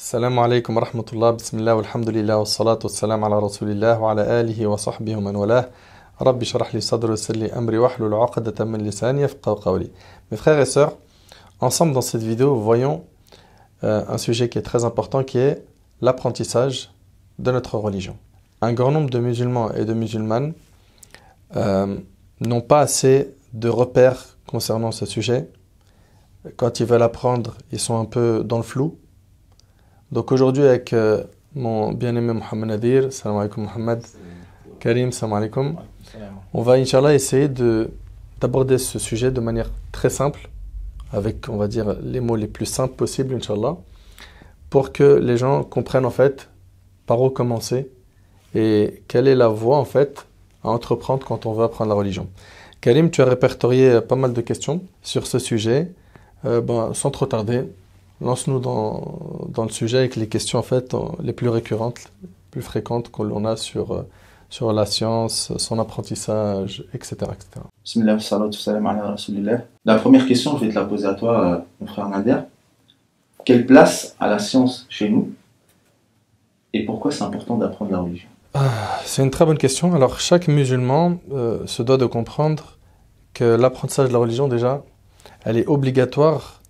السلام عليكم ورحمة الله بسم الله والحمد لله والصلاة والسلام على رسول الله وعلى آله وصحبه ومن والاه رب اشرح لي صدري ويسر لي أمري واحلل عقدة من لساني يفقهوا قولي Mes frères et sœurs, ensemble dans cette vidéo, voyons euh, un sujet qui est très important qui est l'apprentissage de notre religion. Un grand nombre de musulmans et de musulmanes euh, n'ont pas assez de repères concernant ce sujet. Quand ils veulent apprendre, ils sont un peu dans le flou. donc aujourd'hui avec euh, mon bien-aimé Mohamed Nadir, salam alaikum Mohamed, Karim, salam alaikum, on va Inch'Allah essayer de, d'aborder ce sujet de manière très simple, avec on va dire les mots les plus simples possibles Inch'Allah, pour que les gens comprennent en fait par où commencer et quelle est la voie en fait à entreprendre quand on veut apprendre la religion. Karim, tu as répertorié pas mal de questions sur ce sujet. Euh, ben, sans trop tarder, lance-nous dans, dans, le sujet avec les questions en fait les plus récurrentes, les plus fréquentes que l'on a sur, euh, sur la science, son apprentissage, etc. etc. Bismillah, salam ala rasulillah. La première question, je vais te la poser à toi, euh, mon frère Nader. Quelle place a la science chez nous et pourquoi c'est important d'apprendre la religion? Ah, C'est une très bonne question. Alors, chaque musulman euh, se doit de comprendre que l'apprentissage de la religion, déjà, elle est obligatoire.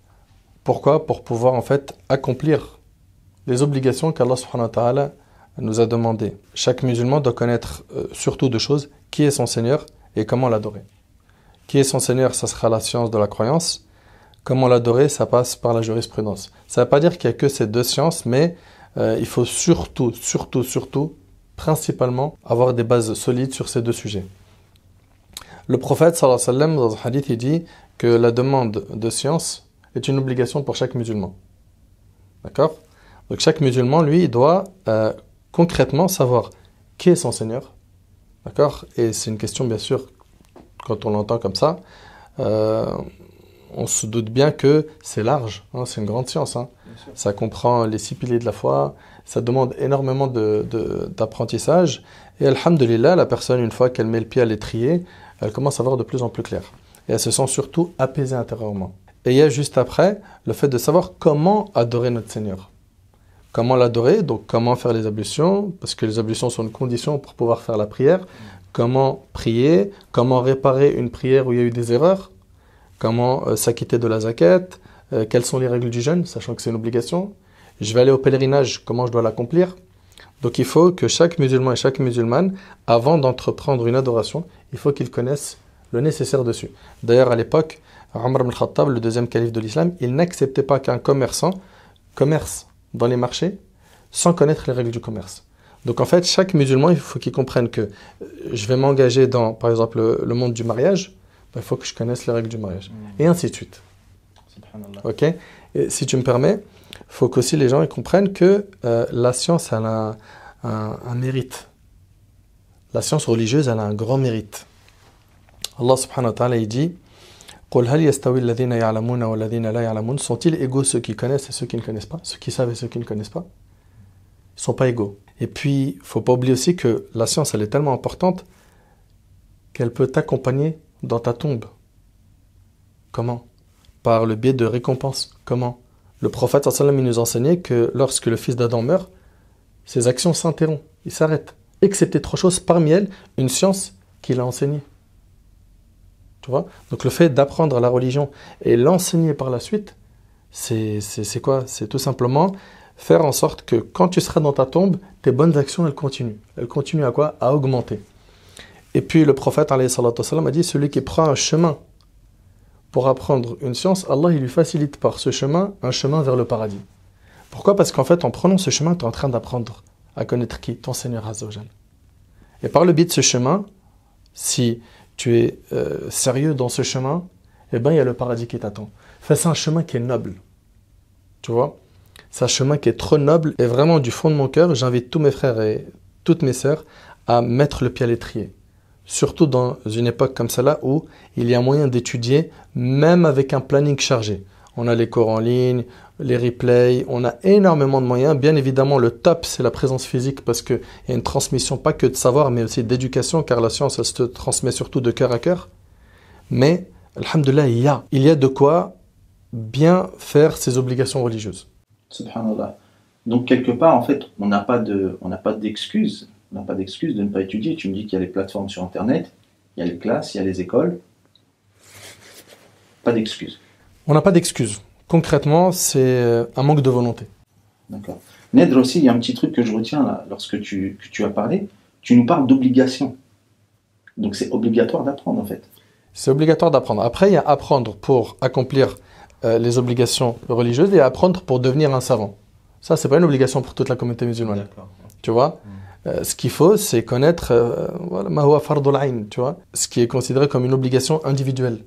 Pourquoi Pour pouvoir en fait accomplir les obligations qu'Allah subhanahu nous a demandées. Chaque musulman doit connaître euh, surtout deux choses qui est son Seigneur et comment l'adorer. Qui est son Seigneur, ça sera la science de la croyance. Comment l'adorer, ça passe par la jurisprudence. Ça ne veut pas dire qu'il n'y a que ces deux sciences, mais euh, il faut surtout, surtout, surtout, principalement, avoir des bases solides sur ces deux sujets. Le prophète, sallallahu alayhi wa dans un hadith, il dit que la demande de science est une obligation pour chaque musulman. D'accord? Donc chaque musulman, lui, il doit euh, concrètement savoir qui est son Seigneur. D'accord? Et c'est une question, bien sûr, quand on l'entend comme ça, euh, on se doute bien que c'est large, hein, c'est une grande science. Hein. Ça comprend les six piliers de la foi, ça demande énormément d'apprentissage. De, et alhamdulillah, la personne, une fois qu'elle met le pied à l'étrier, elle commence à voir de plus en plus clair. Et elle se sent surtout apaisée intérieurement. Et il y a juste après le fait de savoir comment adorer notre Seigneur. Comment l'adorer, donc comment faire les ablutions, parce que les ablutions sont une condition pour pouvoir faire la prière. Comment prier, comment réparer une prière où il y a eu des erreurs, comment euh, s'acquitter de la zakat, euh, quelles sont les règles du jeûne, sachant que c'est une obligation. Je vais aller au pèlerinage, comment je dois l'accomplir. Donc il faut que chaque musulman et chaque musulmane, avant d'entreprendre une adoration, il faut qu'ils connaissent le nécessaire dessus. D'ailleurs, à l'époque, Omar ibn Khattab, le deuxième calife de l'islam, il n'acceptait pas qu'un commerçant commerce dans les marchés sans connaître les règles du commerce. Donc en fait, chaque musulman, il faut qu'il comprenne que euh, je vais m'engager dans, par exemple, le, monde du mariage, ben, il faut que je connaisse les règles du mariage. Mmh. Et ainsi de suite. Ok? Et si tu me permets, il faut qu'aussi les gens ils comprennent que euh, la science, elle a un, un, mérite. La science religieuse, elle a un grand mérite. Allah subhanahu wa ta'ala, il dit sont-ils égaux ceux qui connaissent et ceux qui ne connaissent pas Ceux qui savent et ceux qui ne connaissent pas Ils sont pas égaux. Et puis, il faut pas oublier aussi que la science, elle est tellement importante qu'elle peut t'accompagner dans ta tombe. Comment Par le biais de récompenses. Comment Le prophète sallam, nous enseignait que lorsque le fils d'Adam meurt, ses actions s'interrompent, il s'arrête. Excepté trois choses, parmi elles, une science qu'il a enseignée. Donc le fait d'apprendre la religion et l'enseigner par la suite, c'est quoi? C'est tout simplement faire en sorte que quand tu seras dans ta tombe, tes bonnes actions, elles continuent. Elles continuent à quoi? À augmenter. Et puis le prophète a dit, celui qui prend un chemin pour apprendre une science, Allah il lui facilite par ce chemin un chemin vers le paradis. Pourquoi? Parce qu'en fait, en prenant ce chemin, tu es en train d'apprendre à connaître qui? Ton Seigneur Azzawajal. Et par le biais de ce chemin, si tu es euh, sérieux dans ce chemin, eh bien, il y a le paradis qui t'attend. c'est un chemin qui est noble. Tu vois? C'est un chemin qui est trop noble. Et vraiment, du fond de mon cœur, j'invite tous mes frères et toutes mes sœurs à mettre le pied à l'étrier. Surtout dans une époque comme celle-là où il y a moyen d'étudier même avec un planning chargé. On a les cours en ligne, les replays, on a énormément de moyens. Bien évidemment, le top, c'est la présence physique parce qu'il y a une transmission pas que de savoir, mais aussi d'éducation, car la science, elle se transmet surtout de cœur à cœur. Mais, alhamdulillah, il y a. Il y a de quoi bien faire ses obligations religieuses. Subhanallah. Donc quelque part, en fait, on n'a pas de, on n'a pas d'excuse, on n'a pas d'excuse de ne pas étudier. Tu me dis qu'il y a les plateformes sur Internet, il y a les classes, il y a les écoles. Pas d'excuse. On n'a pas d'excuse. Concrètement, c'est euh, un manque de volonté. D'accord. Nedre aussi, il y a un petit truc que je retiens là, lorsque tu, que tu as parlé. Tu nous parles d'obligation. Donc c'est obligatoire d'apprendre en fait. C'est obligatoire d'apprendre. Après, il y a apprendre pour accomplir euh, les obligations religieuses et apprendre pour devenir un savant. Ça, c'est pas une obligation pour toute la communauté musulmane. D'accord. Tu vois? Euh, Ce qu'il faut, c'est connaître euh, tu vois? Ce qui est considéré comme une obligation individuelle.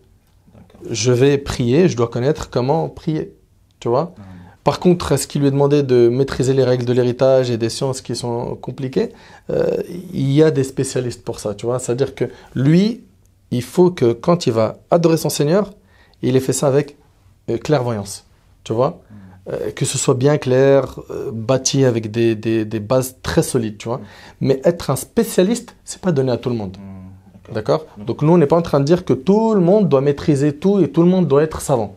Je vais prier, je dois connaître comment prier. Tu vois Par contre, est-ce qu'il lui est demandé de maîtriser les règles de l'héritage et des sciences qui sont compliquées Euh, Il y a des spécialistes pour ça, tu vois. C'est-à-dire que lui, il faut que quand il va adorer son Seigneur, il ait fait ça avec euh, clairvoyance, tu vois. Euh, que ce soit bien clair, bâti avec des, des, des bases très solides, tu vois. Mais être un spécialiste, c'est pas donné à tout le monde. D'accord Donc nous, on n'est pas en train de dire que tout le monde doit maîtriser tout et tout le monde doit être savant.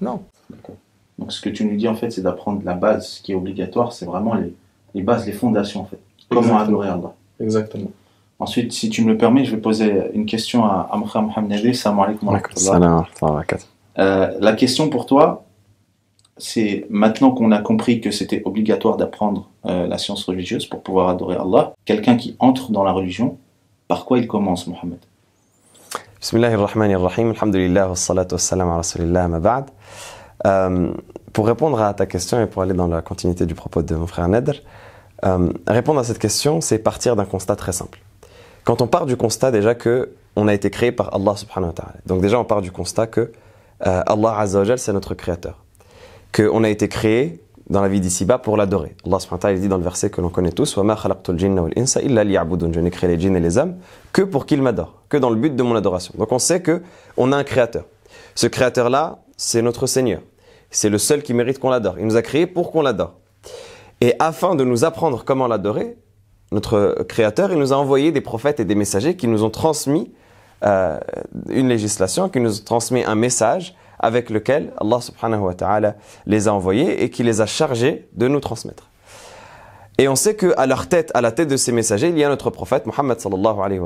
Non. D'accord. Donc ce que tu nous dis en fait, c'est d'apprendre la base, ce qui est obligatoire, c'est vraiment les, les bases, les fondations en fait. Comment Exactement. adorer Allah. Exactement. Ensuite, si tu me le permets, je vais poser une question à, frère Mohamed. Salam alaikum. Euh, la question pour toi, c'est maintenant qu'on a compris que c'était obligatoire d'apprendre euh, la science religieuse pour pouvoir adorer Allah, quelqu'un qui entre dans la religion, par quoi il commence, Mohamed Alhamdulillah, Rasulillah. Euh, pour répondre à ta question et pour aller dans la continuité du propos de mon frère Nedr, euh, répondre à cette question, c'est partir d'un constat très simple. Quand on part du constat déjà que on a été créé par Allah subhanahu wa ta'ala. Donc déjà on part du constat que euh, Allah azza c'est notre créateur. Qu'on a été créé dans la vie d'ici-bas pour l'adorer. Allah subhanahu dit dans le verset que l'on connaît tous Je n'ai créé les djinns et les âmes que pour qu'ils m'adorent, que dans le but de mon adoration. Donc on sait que on a un créateur. Ce créateur-là, c'est notre Seigneur. C'est le seul qui mérite qu'on l'adore. Il nous a créés pour qu'on l'adore. Et afin de nous apprendre comment l'adorer, notre créateur, il nous a envoyé des prophètes et des messagers qui nous ont transmis euh, une législation, qui nous ont transmis un message avec lequel Allah subhanahu wa ta'ala les a envoyés et qui les a chargés de nous transmettre. Et on sait qu'à leur tête, à la tête de ces messagers, il y a notre prophète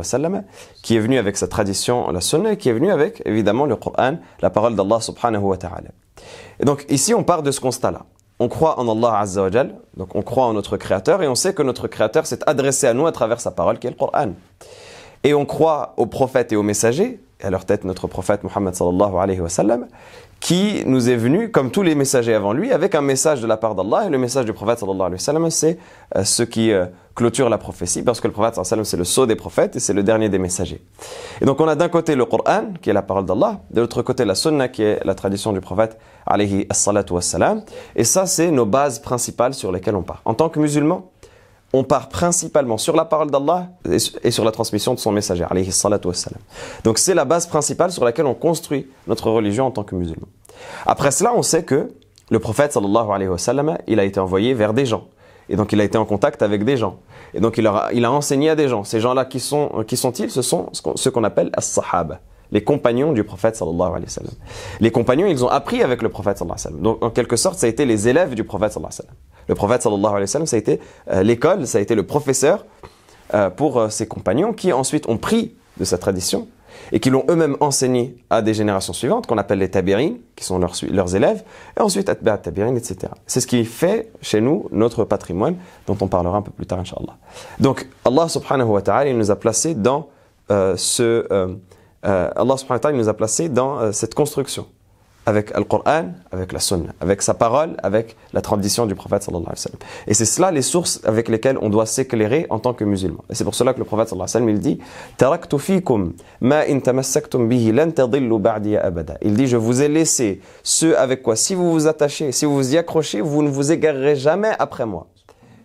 sallam, qui est venu avec sa tradition, la sunna, et qui est venu avec, évidemment, le Coran, la parole d'Allah subhanahu wa ta'ala. Et donc, ici, on part de ce constat-là. On croit en Allah azza wa donc on croit en notre créateur, et on sait que notre créateur s'est adressé à nous à travers sa parole, qui est le Coran. Et on croit aux prophètes et aux messagers, à leur tête notre prophète Muhammad sallallahu alayhi wa sallam, qui nous est venu, comme tous les messagers avant lui, avec un message de la part d'Allah. Et le message du prophète sallallahu alayhi wa sallam, c'est euh, ce qui euh, clôture la prophétie, parce que le prophète sallallahu alayhi wa sallam, c'est le sceau des prophètes et c'est le dernier des messagers. Et donc on a d'un côté le Coran, qui est la parole d'Allah, de l'autre côté la sunna, qui est la tradition du prophète alayhi salatu wassalam. Et ça, c'est nos bases principales sur lesquelles on part. En tant que musulman, on part principalement sur la parole d'Allah et su- et sur la transmission de son messager, alayhi salatu wassalam. Donc c'est la base principale sur laquelle on construit notre religion en tant que musulman. Après cela, on sait que le prophète sallallahu alayhi wa sallam, il a été envoyé vers des gens. Et donc il a été en contact avec des gens. Et donc il, a, il a enseigné à des gens. Ces gens-là, qui sont qui sont-ils? Ce sont ce qu'on- appelle as-sahaba, les compagnons du prophète sallallahu alayhi wa sallam. Les compagnons, ils ont appris avec le prophète sallallahu alayhi wa sallam. Donc en quelque sorte, ça a été les élèves du prophète sallallahu alayhi wa sallam. Le prophète sallallahu alayhi wa sallam, ça a été euh, l'école, ça a été le professeur euh, pour euh, ses compagnons qui ensuite ont pris de sa tradition et qui l'ont eux-mêmes enseigné à des générations suivantes, qu'on appelle les tabirin, qui sont leurs, élèves, et ensuite atba'a tabirin, etc. C'est ce qui fait chez nous notre patrimoine, dont on parlera un peu plus tard, Inch'Allah. Donc, Allah subhanahu wa ta'ala, il nous a placés dans euh, ce... euh, euh, Allah subhanahu wa ta'ala il nous a placés dans cette construction avec le Coran, avec la Sunna, avec sa parole, avec la tradition du prophète sallallahu alayhi wa. Et c'est cela les sources avec lesquelles on doit s'éclairer en tant que musulman. Et c'est pour cela que le prophète sallallahu alayhi wa sallam il dit. Il dit "Je vous ai laissé ce avec quoi si vous vous attachez, si vous vous y accrochez, vous ne vous égarerez jamais après moi."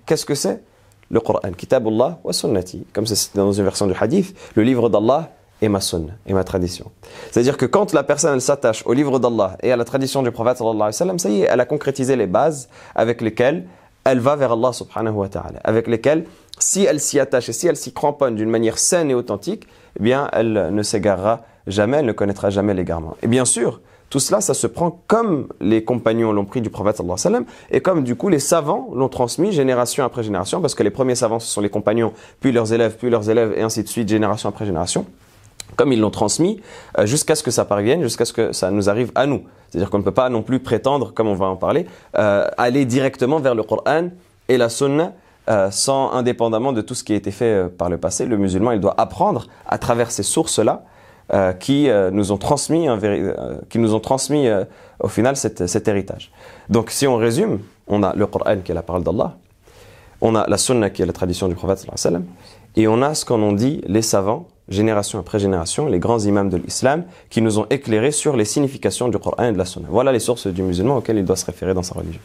Qu'est-ce que c'est? Le Coran, Kitabullah wa sunnati. Comme c'est dans une version du hadith, le livre d'Allah et ma sunna, et ma tradition. C'est-à-dire que quand la personne s'attache au livre d'Allah et à la tradition du prophète sallallahu alayhi wa sallam, ça y est, elle a concrétisé les bases avec lesquelles elle va vers Allah subhanahu wa ta'ala, avec lesquelles si elle s'y attache et si elle s'y cramponne d'une manière saine et authentique, eh bien elle ne s'égarera jamais, elle ne connaîtra jamais l'égarement. Et bien sûr, Tout cela, ça se prend comme les compagnons l'ont pris du prophète sallallahu et comme du coup les savants l'ont transmis génération après génération, parce que les premiers savants, ce sont les compagnons, puis leurs élèves, puis leurs élèves, et ainsi de suite, génération après génération comme ils l'ont transmis, euh, jusqu'à ce que ça parvienne, jusqu'à ce que ça nous arrive à nous. C'est-à-dire qu'on ne peut pas non plus prétendre, comme on va en parler, euh, aller directement vers le Coran et la Sunna euh, sans indépendamment de tout ce qui a été fait par le passé. Le musulman, il doit apprendre à travers ces sources-là qui nous ont transmis, qui nous ont transmis au final cet, héritage. Donc, si on résume, on a le Coran qui est la parole d'Allah, on a la Sunna qui est la tradition du prophète et on a ce qu'en ont dit les savants, génération après génération, les grands imams de l'islam, qui nous ont éclairés sur les significations du Coran et de la Sunna. Voilà les sources du musulman auxquelles il doit se référer dans sa religion.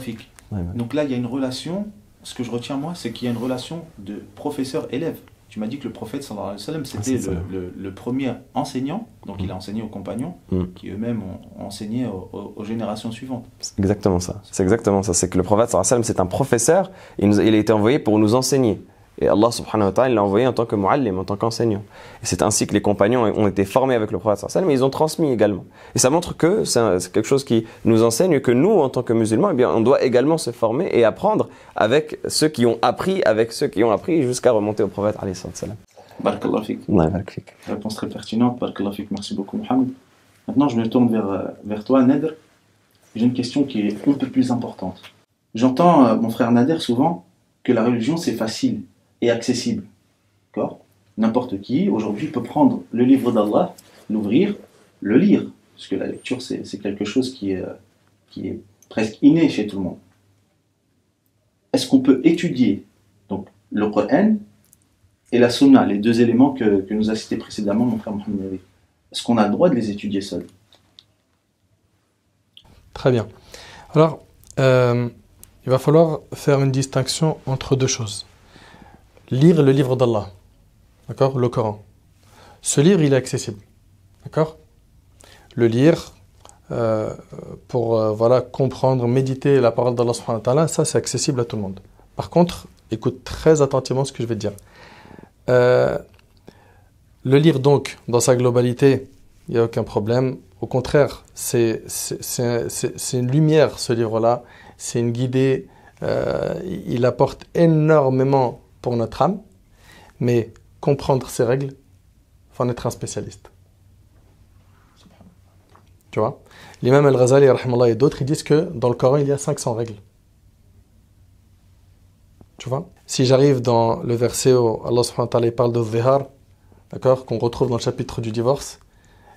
Fik. Donc là, il y a une relation, ce que je retiens moi, c'est qu'il y a une relation de professeur-élève. Tu m'as dit que le prophète sallallahu alayhi wa sallam, c'était Ah, ça. le, le- le premier enseignant, donc il a Mm. enseigné aux compagnons, Mm. qui eux-mêmes ont enseigné aux, aux- aux générations suivantes. C'est exactement ça. C'est exactement ça. C'est que le prophète sallallahu alayhi wa sallam, c'est un professeur, il, nous- il a été envoyé pour nous enseigner. Et Allah subhanahu wa ta'ala l'a envoyé en tant que muallim, en tant qu'enseignant. Et c'est ainsi que les compagnons ont été formés avec le prophète mais ils ont transmis également. Et ça montre que c'est quelque chose qui nous enseigne que nous, en tant que musulmans, eh bien, on doit également se former et apprendre avec ceux qui ont appris, avec ceux qui ont appris jusqu'à remonter au prophète alayhi sallam. Barakallahu fik. Réponse très pertinente. Barakallahu fik. Merci beaucoup, Mohamed. Maintenant, je me tourne vers, euh, vers toi, Nader. J'ai une question qui est un peu plus importante. J'entends, euh, mon frère Nader, souvent que la religion, c'est facile et accessible. N'importe qui, aujourd'hui, peut prendre le livre d'Allah, l'ouvrir, le lire. Parce que la lecture, c'est quelque chose qui est, qui est presque inné chez tout le monde. Est-ce qu'on peut étudier donc, le et la Sunna, les deux éléments que, que nous a cités précédemment mon frère Mohamed Est-ce qu'on a le droit de les étudier seuls? Très bien. Alors, euh, il va falloir faire une distinction entre deux choses. Lire le livre d'Allah, d'accord? Le Coran. Ce livre, il est accessible, d'accord? Le lire euh, pour euh, voilà, comprendre, méditer la parole d'Allah, ça c'est accessible à tout le monde. Par contre, écoute très attentivement ce que je vais te dire. Euh, le lire donc dans sa globalité, il n'y a aucun problème. Au contraire, c'est une lumière, ce livre-là. C'est une guidée. il apporte énormément pour notre âme. Mais comprendre ces règles, il faut en être un spécialiste. Tu vois? L'imam Al-Ghazali et d'autres, ils disent que dans le Coran, il y a 500 règles. Tu vois? Si j'arrive dans le verset où Allah subhanahu wa parle de zihar, d'accord, qu'on retrouve dans le chapitre du divorce,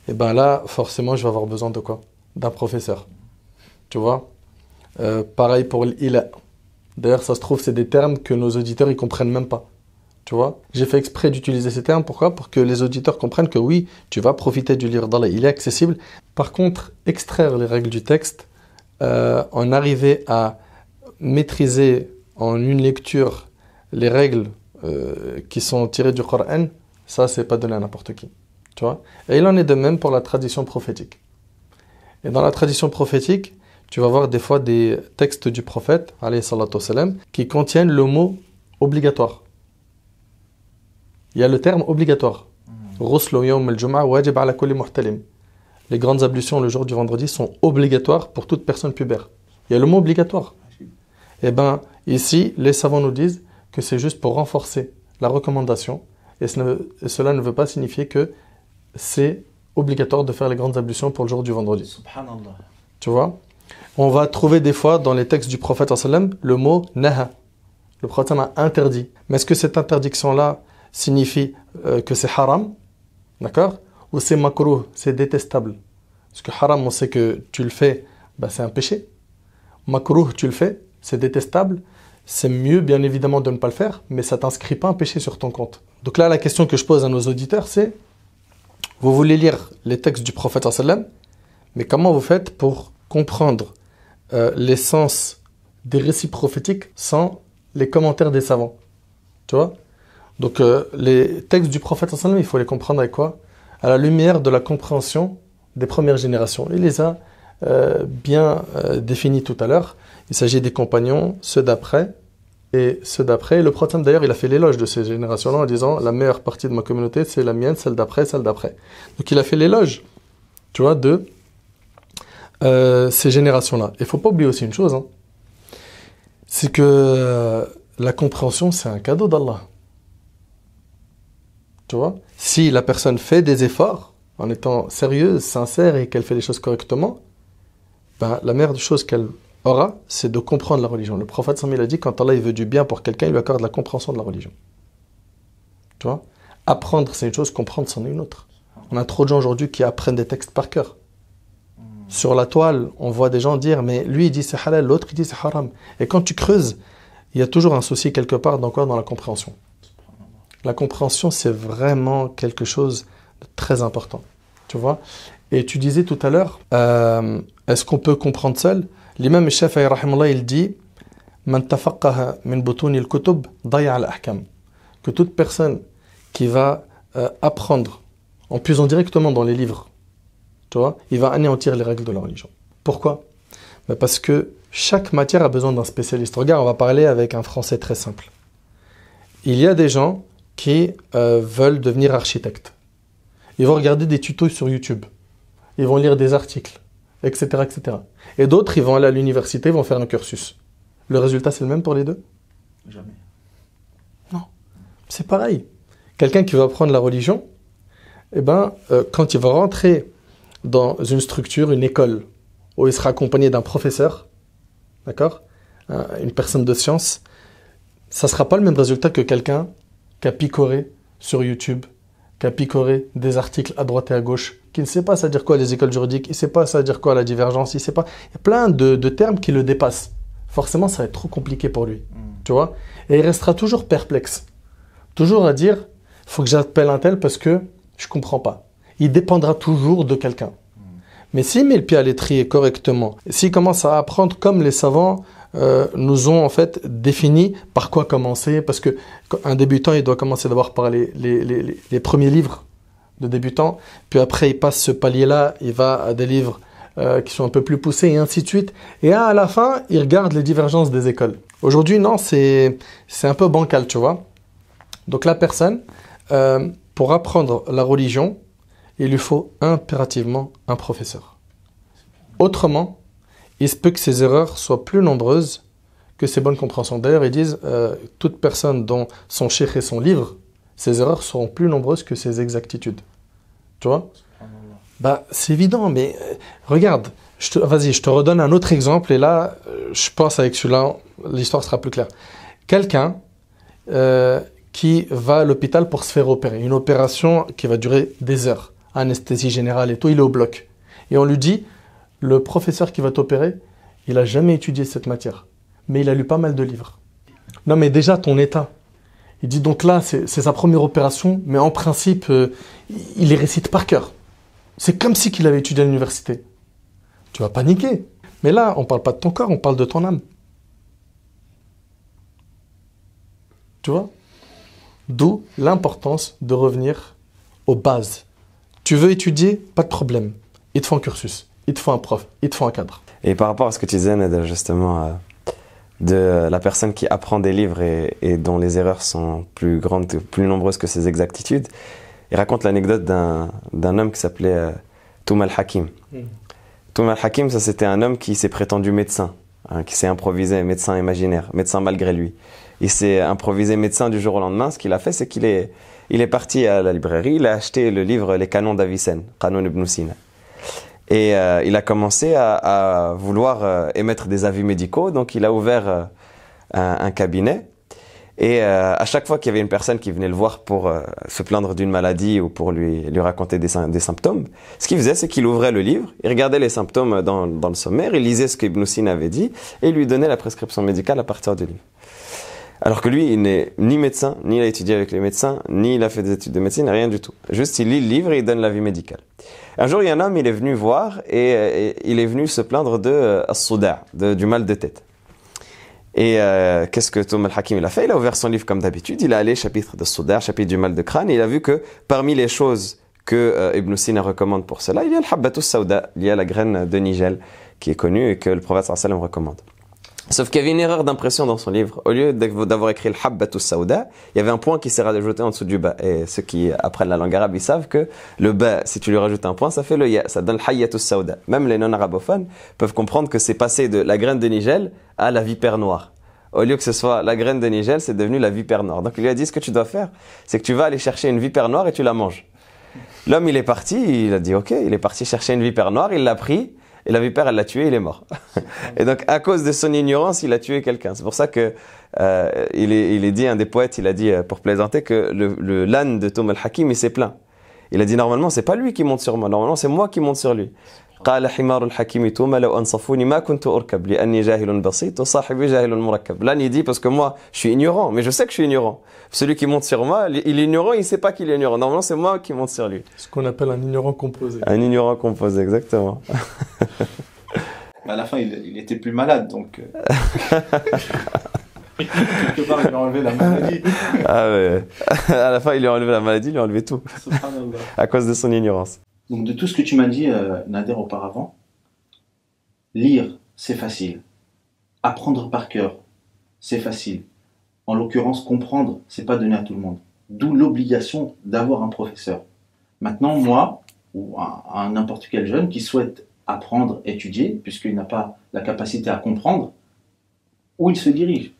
et ben là, forcément, je vais avoir besoin de quoi? D'un professeur. Tu vois? Euh, Pareil pour l'ila. D'ailleurs, ça se trouve, c'est des termes que nos auditeurs ils comprennent même pas. Tu vois? J'ai fait exprès d'utiliser ces termes. Pourquoi? Pour que les auditeurs comprennent que oui, tu vas profiter du livre d'Allah. Il est accessible. Par contre, extraire les règles du texte, euh, en arriver à maîtriser en une lecture les règles euh, qui sont tirées du Coran, ça, c'est pas donné à n'importe qui. Tu vois? Et il en est de même pour la tradition prophétique. Et dans la tradition prophétique, tu vas voir des fois des textes du prophète, qui contiennent le mot obligatoire. Il y a le terme obligatoire. Muhtalim. Les grandes ablutions le jour du vendredi sont obligatoires pour toute personne pubère. Il y a le mot obligatoire. Eh bien, ici, les savants nous disent que c'est juste pour renforcer la recommandation. Et et cela ne veut pas signifier que c'est obligatoire de faire les grandes ablutions pour le jour du vendredi. Tu vois? On va trouver des fois dans les textes du prophète le mot naha. Le prophète a interdit. Mais est-ce que cette interdiction-là signifie euh, que c'est haram? D'accord? Ou c'est makruh, c'est détestable? Parce que haram, on sait que tu le fais, bah, c'est un péché. Makruh, tu le fais, c'est détestable. C'est mieux, bien évidemment, de ne pas le faire, mais ça t'inscrit pas un péché sur ton compte. Donc là, la question que je pose à nos auditeurs, c'est vous voulez lire les textes du prophète mais comment vous faites pour comprendre euh, l'essence des récits prophétiques sans les commentaires des savants Tu vois? Donc euh, les textes du prophète, il faut les comprendre avec quoi? À la lumière de la compréhension des premières générations. Il les a euh, bien définis tout à l'heure. Il s'agit des compagnons, ceux d'après et ceux d'après. Le prophète, d'ailleurs, il a fait l'éloge de ces générations-là en disant la meilleure partie de ma communauté, c'est la mienne, celle d'après, celle d'après. Donc il a fait l'éloge, tu vois, de euh, ces générations-là. Il faut pas oublier aussi une chose, hein. c'est que euh, la compréhension, c'est un cadeau d'Allah. Tu vois? Si la personne fait des efforts, en étant sérieuse, sincère et qu'elle fait les choses correctement, ben, la meilleure chose qu'elle aura, c'est de comprendre la religion. Le prophète il a dit quand Allah il veut du bien pour quelqu'un, il lui accorde la compréhension de la religion. Tu vois? Apprendre, c'est une chose, comprendre, c'en est une autre. On a trop de gens aujourd'hui qui apprennent des textes par cœur. Sur la toile, on voit des gens dire, mais lui il dit c'est halal, l'autre il dit c'est haram. Et quand tu creuses, il y a toujours un souci quelque part dans quoi? Dans la compréhension. La compréhension, c'est vraiment quelque chose de très important. Tu vois? Et tu disais tout à l'heure, euh, est-ce qu'on peut comprendre seul? L'imam Shafi'i, il dit. Que toute personne qui va euh, apprendre en puisant directement dans les livres, tu vois, il va anéantir les règles de la religion. Pourquoi? Ben Parce que chaque matière a besoin d'un spécialiste. Regarde, on va parler avec un français très simple. Il y a des gens qui euh, veulent devenir architectes. Ils vont regarder des tutos sur YouTube. Ils vont lire des articles, etc. etc. Et d'autres, ils vont aller à l'université, ils vont faire un cursus. Le résultat, c'est le même pour les deux? Jamais. Non. C'est pareil. Quelqu'un qui veut apprendre la religion, eh ben, euh, quand il va rentrer dans une structure, une école, où il sera accompagné d'un professeur, d'accord Une personne de science, ça ne sera pas le même résultat que quelqu'un qui a picoré sur YouTube, qui a picoré des articles à droite et à gauche, qui ne sait pas ça dire quoi les écoles juridiques, il ne sait pas ça dire quoi la divergence, il sait pas. Il y a plein de, termes qui le dépassent. Forcément, ça va être trop compliqué pour lui. Mm. Tu vois Et il restera toujours perplexe. Toujours à dire, faut que j'appelle un tel parce que je comprends pas. Il dépendra toujours de quelqu'un. Mais s'il met le pied à l'étrier correctement, s'il commence à apprendre comme les savants euh, nous ont en fait défini par quoi commencer, parce que un débutant, il doit commencer d'abord par les, les, premiers livres de débutant, puis après il passe ce palier-là, il va à des livres euh, qui sont un peu plus poussés et ainsi de suite, et à la fin, il regarde les divergences des écoles. Aujourd'hui, non, c'est un peu bancal, tu vois. Donc la personne, euh, pour apprendre la religion, il lui faut impérativement un professeur. Autrement, il se peut que ces erreurs soient plus nombreuses que ses bonnes compréhensions. D'ailleurs, ils disent, euh, toute personne dont son cheikh et son livre, ses erreurs seront plus nombreuses que ses exactitudes. Tu vois? Bah, c'est évident, mais euh, regarde, vas-y, je te redonne un autre exemple, et là, euh, je pense avec celui-là, l'histoire sera plus claire. Quelqu'un qui va à l'hôpital pour se faire opérer, une opération qui va durer des heures, anesthésie générale et tout, il est au bloc. Et on lui dit, le professeur qui va t'opérer, il n'a jamais étudié cette matière, mais il a lu pas mal de livres. Non, mais déjà ton état. Il dit donc là, c'est sa première opération, mais en principe, euh, il les récite par cœur. C'est comme si qu'il avait étudié à l'université. Tu vas paniquer. Mais là, on ne parle pas de ton corps, on parle de ton âme. Tu vois? D'où l'importance de revenir aux bases. Tu veux étudier Pas de problème. Il te faut un cursus il te faut un prof, il te faut un cadre. Et par rapport à ce que tu disais, Nader, justement, euh, de la personne qui apprend des livres et, dont les erreurs sont plus grandes, plus nombreuses que ses exactitudes, il raconte l'anecdote d'un homme qui s'appelait euh, Toumal Hakim. Mm. Toumal Hakim, ça c'était un homme qui s'est prétendu médecin, hein, qui s'est improvisé médecin imaginaire, médecin malgré lui. Il s'est improvisé médecin du jour au lendemain. Ce qu'il a fait, c'est qu'il est, il est parti à la librairie, il a acheté le livre Les Canons d'Avicenne, Canon ibn Sina. Et euh, il a commencé à, vouloir euh, émettre des avis médicaux, donc il a ouvert euh, un, cabinet. Et à chaque fois qu'il y avait une personne qui venait le voir pour se plaindre d'une maladie ou pour lui, lui raconter des, des symptômes, ce qu'il faisait, c'est qu'il ouvrait le livre, il regardait les symptômes dans, dans le sommaire, il lisait ce qu'Ibn Sina avait dit et il lui donnait la prescription médicale à partir du livre. Alors que lui, il n'est ni médecin, ni il a étudié avec les médecins, ni il a fait des études de médecine, rien du tout. Juste, il lit le livre et il donne l'avis médical. Un jour, il y a un homme, il est venu voir et, il est venu se plaindre de euh, du mal de tête. Et euh, qu'est-ce que Tom al-Hakim a fait? Il a ouvert son livre comme d'habitude, il a allé chapitre de Soudar, chapitre du mal de crâne, et il a vu que parmi les choses que euh, Ibn Sina recommande pour cela, il y a le habbatus sauda, il y a la graine de nigel qui est connue et que le prophète sallam recommande. Sauf qu'il y avait une erreur d'impression dans son livre. Au lieu d'avoir écrit le Habbatus Sauda, il y avait un point qui s'est rajouté en dessous du bas. Et ceux qui apprennent la langue arabe, ils savent que le bas, si tu lui rajoutes un point, ça fait le ya, ça donne Hayyatus Sauda. Même les non-arabophones peuvent comprendre que c'est passé de la graine de Nigel à la vipère noire. Au lieu que ce soit la graine de Nigel, c'est devenu la vipère noire. Donc il lui a dit ce que tu dois faire, c'est que tu vas aller chercher une vipère noire et tu la manges. L'homme, il est parti, il a dit ok, il est parti chercher une vipère noire, il l'a pris, et la vipère, elle l'a tué, il est mort. et donc, à cause de son ignorance, il a tué quelqu'un. C'est pour ça que euh, il, est, il est dit, un des poètes, il a dit, euh, pour plaisanter, que le, le l'âne de Tom al-Hakim, il s'est plaint. Il a dit, normalement, c'est pas lui qui monte sur moi, normalement, c'est moi qui monte sur lui. قال حمار الحكيم توما لو أنصفوني ما كنت أركب لأني جاهل بسيط وصاحبي جاهل مركب. Là, il dit parce que moi, je suis ignorant, mais je sais que je suis ignorant. Celui qui monte sur moi, il est ignorant, il sait pas qu'il est ignorant. Normalement, c'est moi qui monte sur lui. Ce qu'on appelle un ignorant composé. Un ignorant composé, exactement. à la fin, il, il, était plus malade, donc. Quelque part, il lui a enlevé la maladie. ah ouais. À la fin, il lui a enlevé la maladie, il lui a enlevé tout. à cause de son ignorance. Donc, de tout ce que tu m'as dit, euh, Nader, auparavant, lire, c'est facile. Apprendre par cœur, c'est facile. En l'occurrence, comprendre, c'est pas donné à tout le monde. D'où l'obligation d'avoir un professeur. Maintenant, moi, ou un n'importe quel jeune qui souhaite apprendre, étudier, puisqu'il n'a pas la capacité à comprendre, où il se dirige,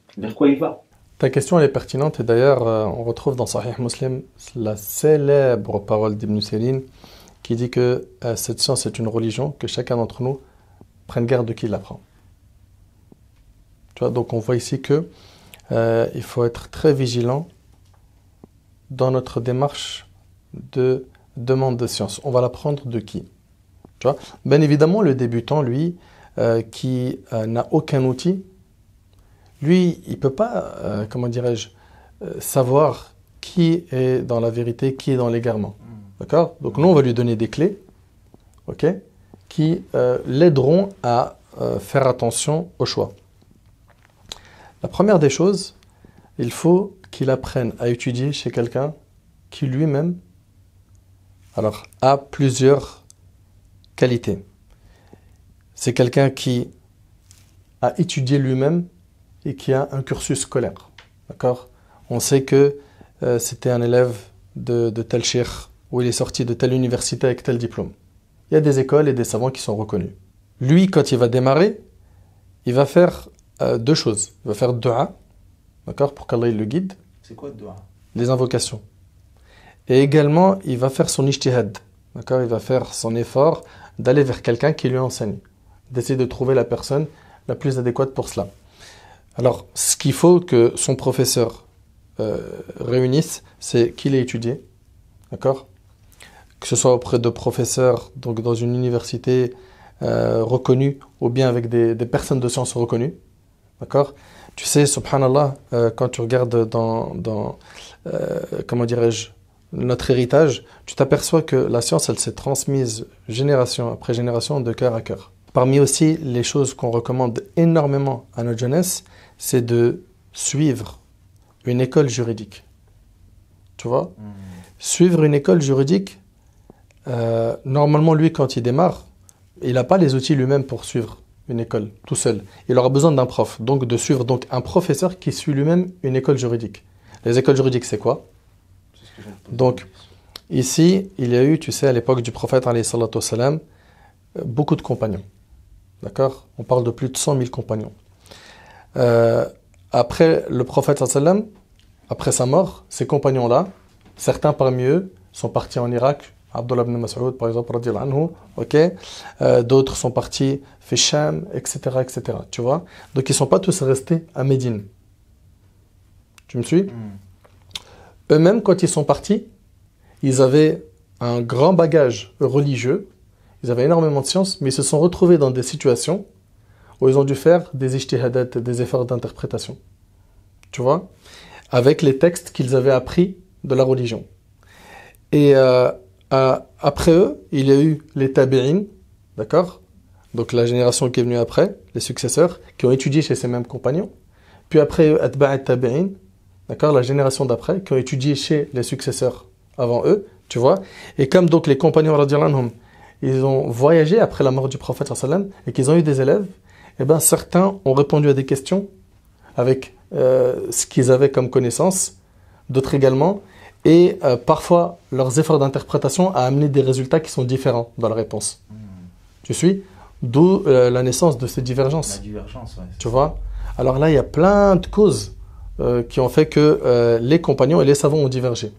Ta question elle est pertinente et d'ailleurs euh, on retrouve dans Sahih Muslim la célèbre parole d'Ibn Sirin qui dit que euh, cette science est une religion, que chacun d'entre nous prenne garde de qui l'apprend. Tu vois, donc on voit ici que euh, il faut être très vigilant dans notre démarche de demande de science. On va l'apprendre de qui? Bien évidemment, le débutant, lui, qui n'a aucun outil, lui, il ne peut pas, euh, comment dirais-je, euh, savoir qui est dans la vérité, qui est dans l'égarement. D'accord? Donc nous, on va lui donner des clés, ok, qui euh, l'aideront à faire attention au choix. La première des choses, il faut qu'il apprenne à étudier chez quelqu'un qui lui-même alors, a plusieurs qualités. C'est quelqu'un qui a étudié lui-même et qui a un cursus scolaire. D'accord? On sait que euh, c'était un élève de, de tel cheikh ou il est sorti de telle université avec tel diplôme. Il y a des écoles et des savants qui sont reconnus. Lui, quand il va démarrer, il va faire euh, deux choses. Il va faire dua, d'accord, pour qu'Allah le guide. C'est quoi dua? Les invocations. Et également, il va faire son ijtihad, d'accord, il va faire son effort d'aller vers quelqu'un qui lui enseigne, d'essayer de trouver la personne la plus adéquate pour cela. Alors, ce qu'il faut que son professeur euh, réunisse, c'est qu'il ait étudié, d'accord? Que ce soit auprès de professeurs, donc dans une université euh, reconnue, ou bien avec des, personnes de sciences reconnues, d'accord? Tu sais, subhanallah, euh, quand tu regardes dans, dans euh, comment dirais-je, notre héritage, tu t'aperçois que la science, elle s'est transmise génération après génération de cœur à cœur. Parmi aussi les choses qu'on recommande énormément à notre jeunesse, c'est de suivre une école juridique. Tu vois? Mmh. Suivre une école juridique, euh, normalement, lui, quand il démarre, il n'a pas les outils lui-même pour suivre une école tout seul. Il aura besoin d'un prof, donc de suivre donc un professeur qui suit lui-même une école juridique. Les écoles juridiques, c'est quoi? Donc, ici, il y a eu, tu sais, à l'époque du prophète, salam, beaucoup de compagnons. D'accord? On parle de plus de 100 000 compagnons. Euh, après le prophète sallam, après sa mort, ces compagnons-là, certains parmi eux sont partis en Irak. Abdullah ibn Mas'ud, par exemple, anhu, ok. Euh, D'autres sont partis Fisham, etc., etc. Tu vois Donc ils ne sont pas tous restés à Médine. Tu me suis? Mm. Eux-mêmes, quand ils sont partis, ils avaient un grand bagage religieux, ils avaient énormément de science, mais ils se sont retrouvés dans des situations où ils ont dû faire des ijtihadat, des efforts d'interprétation. Tu vois? Avec les textes qu'ils avaient appris de la religion. Et euh, après eux, il y a eu les tabi'in, d'accord? Donc la génération qui est venue après, les successeurs, qui ont étudié chez ces mêmes compagnons. Puis après eux, atba'at tabi'in, d'accord? La génération d'après, qui ont étudié chez les successeurs avant eux, tu vois? Et comme donc les compagnons, ils ont voyagé après la mort du prophète et qu'ils ont eu des élèves, eh ben, certains ont répondu à des questions avec euh, ce qu'ils avaient comme connaissance, d'autres également, et euh, parfois leurs efforts d'interprétation a amené des résultats qui sont différents dans la réponse. Tu suis? D'où euh, la naissance de ces divergences. La divergence, ouais. Tu vois? Alors là, il y a plein de causes qui ont fait que les compagnons et les savants ont divergé.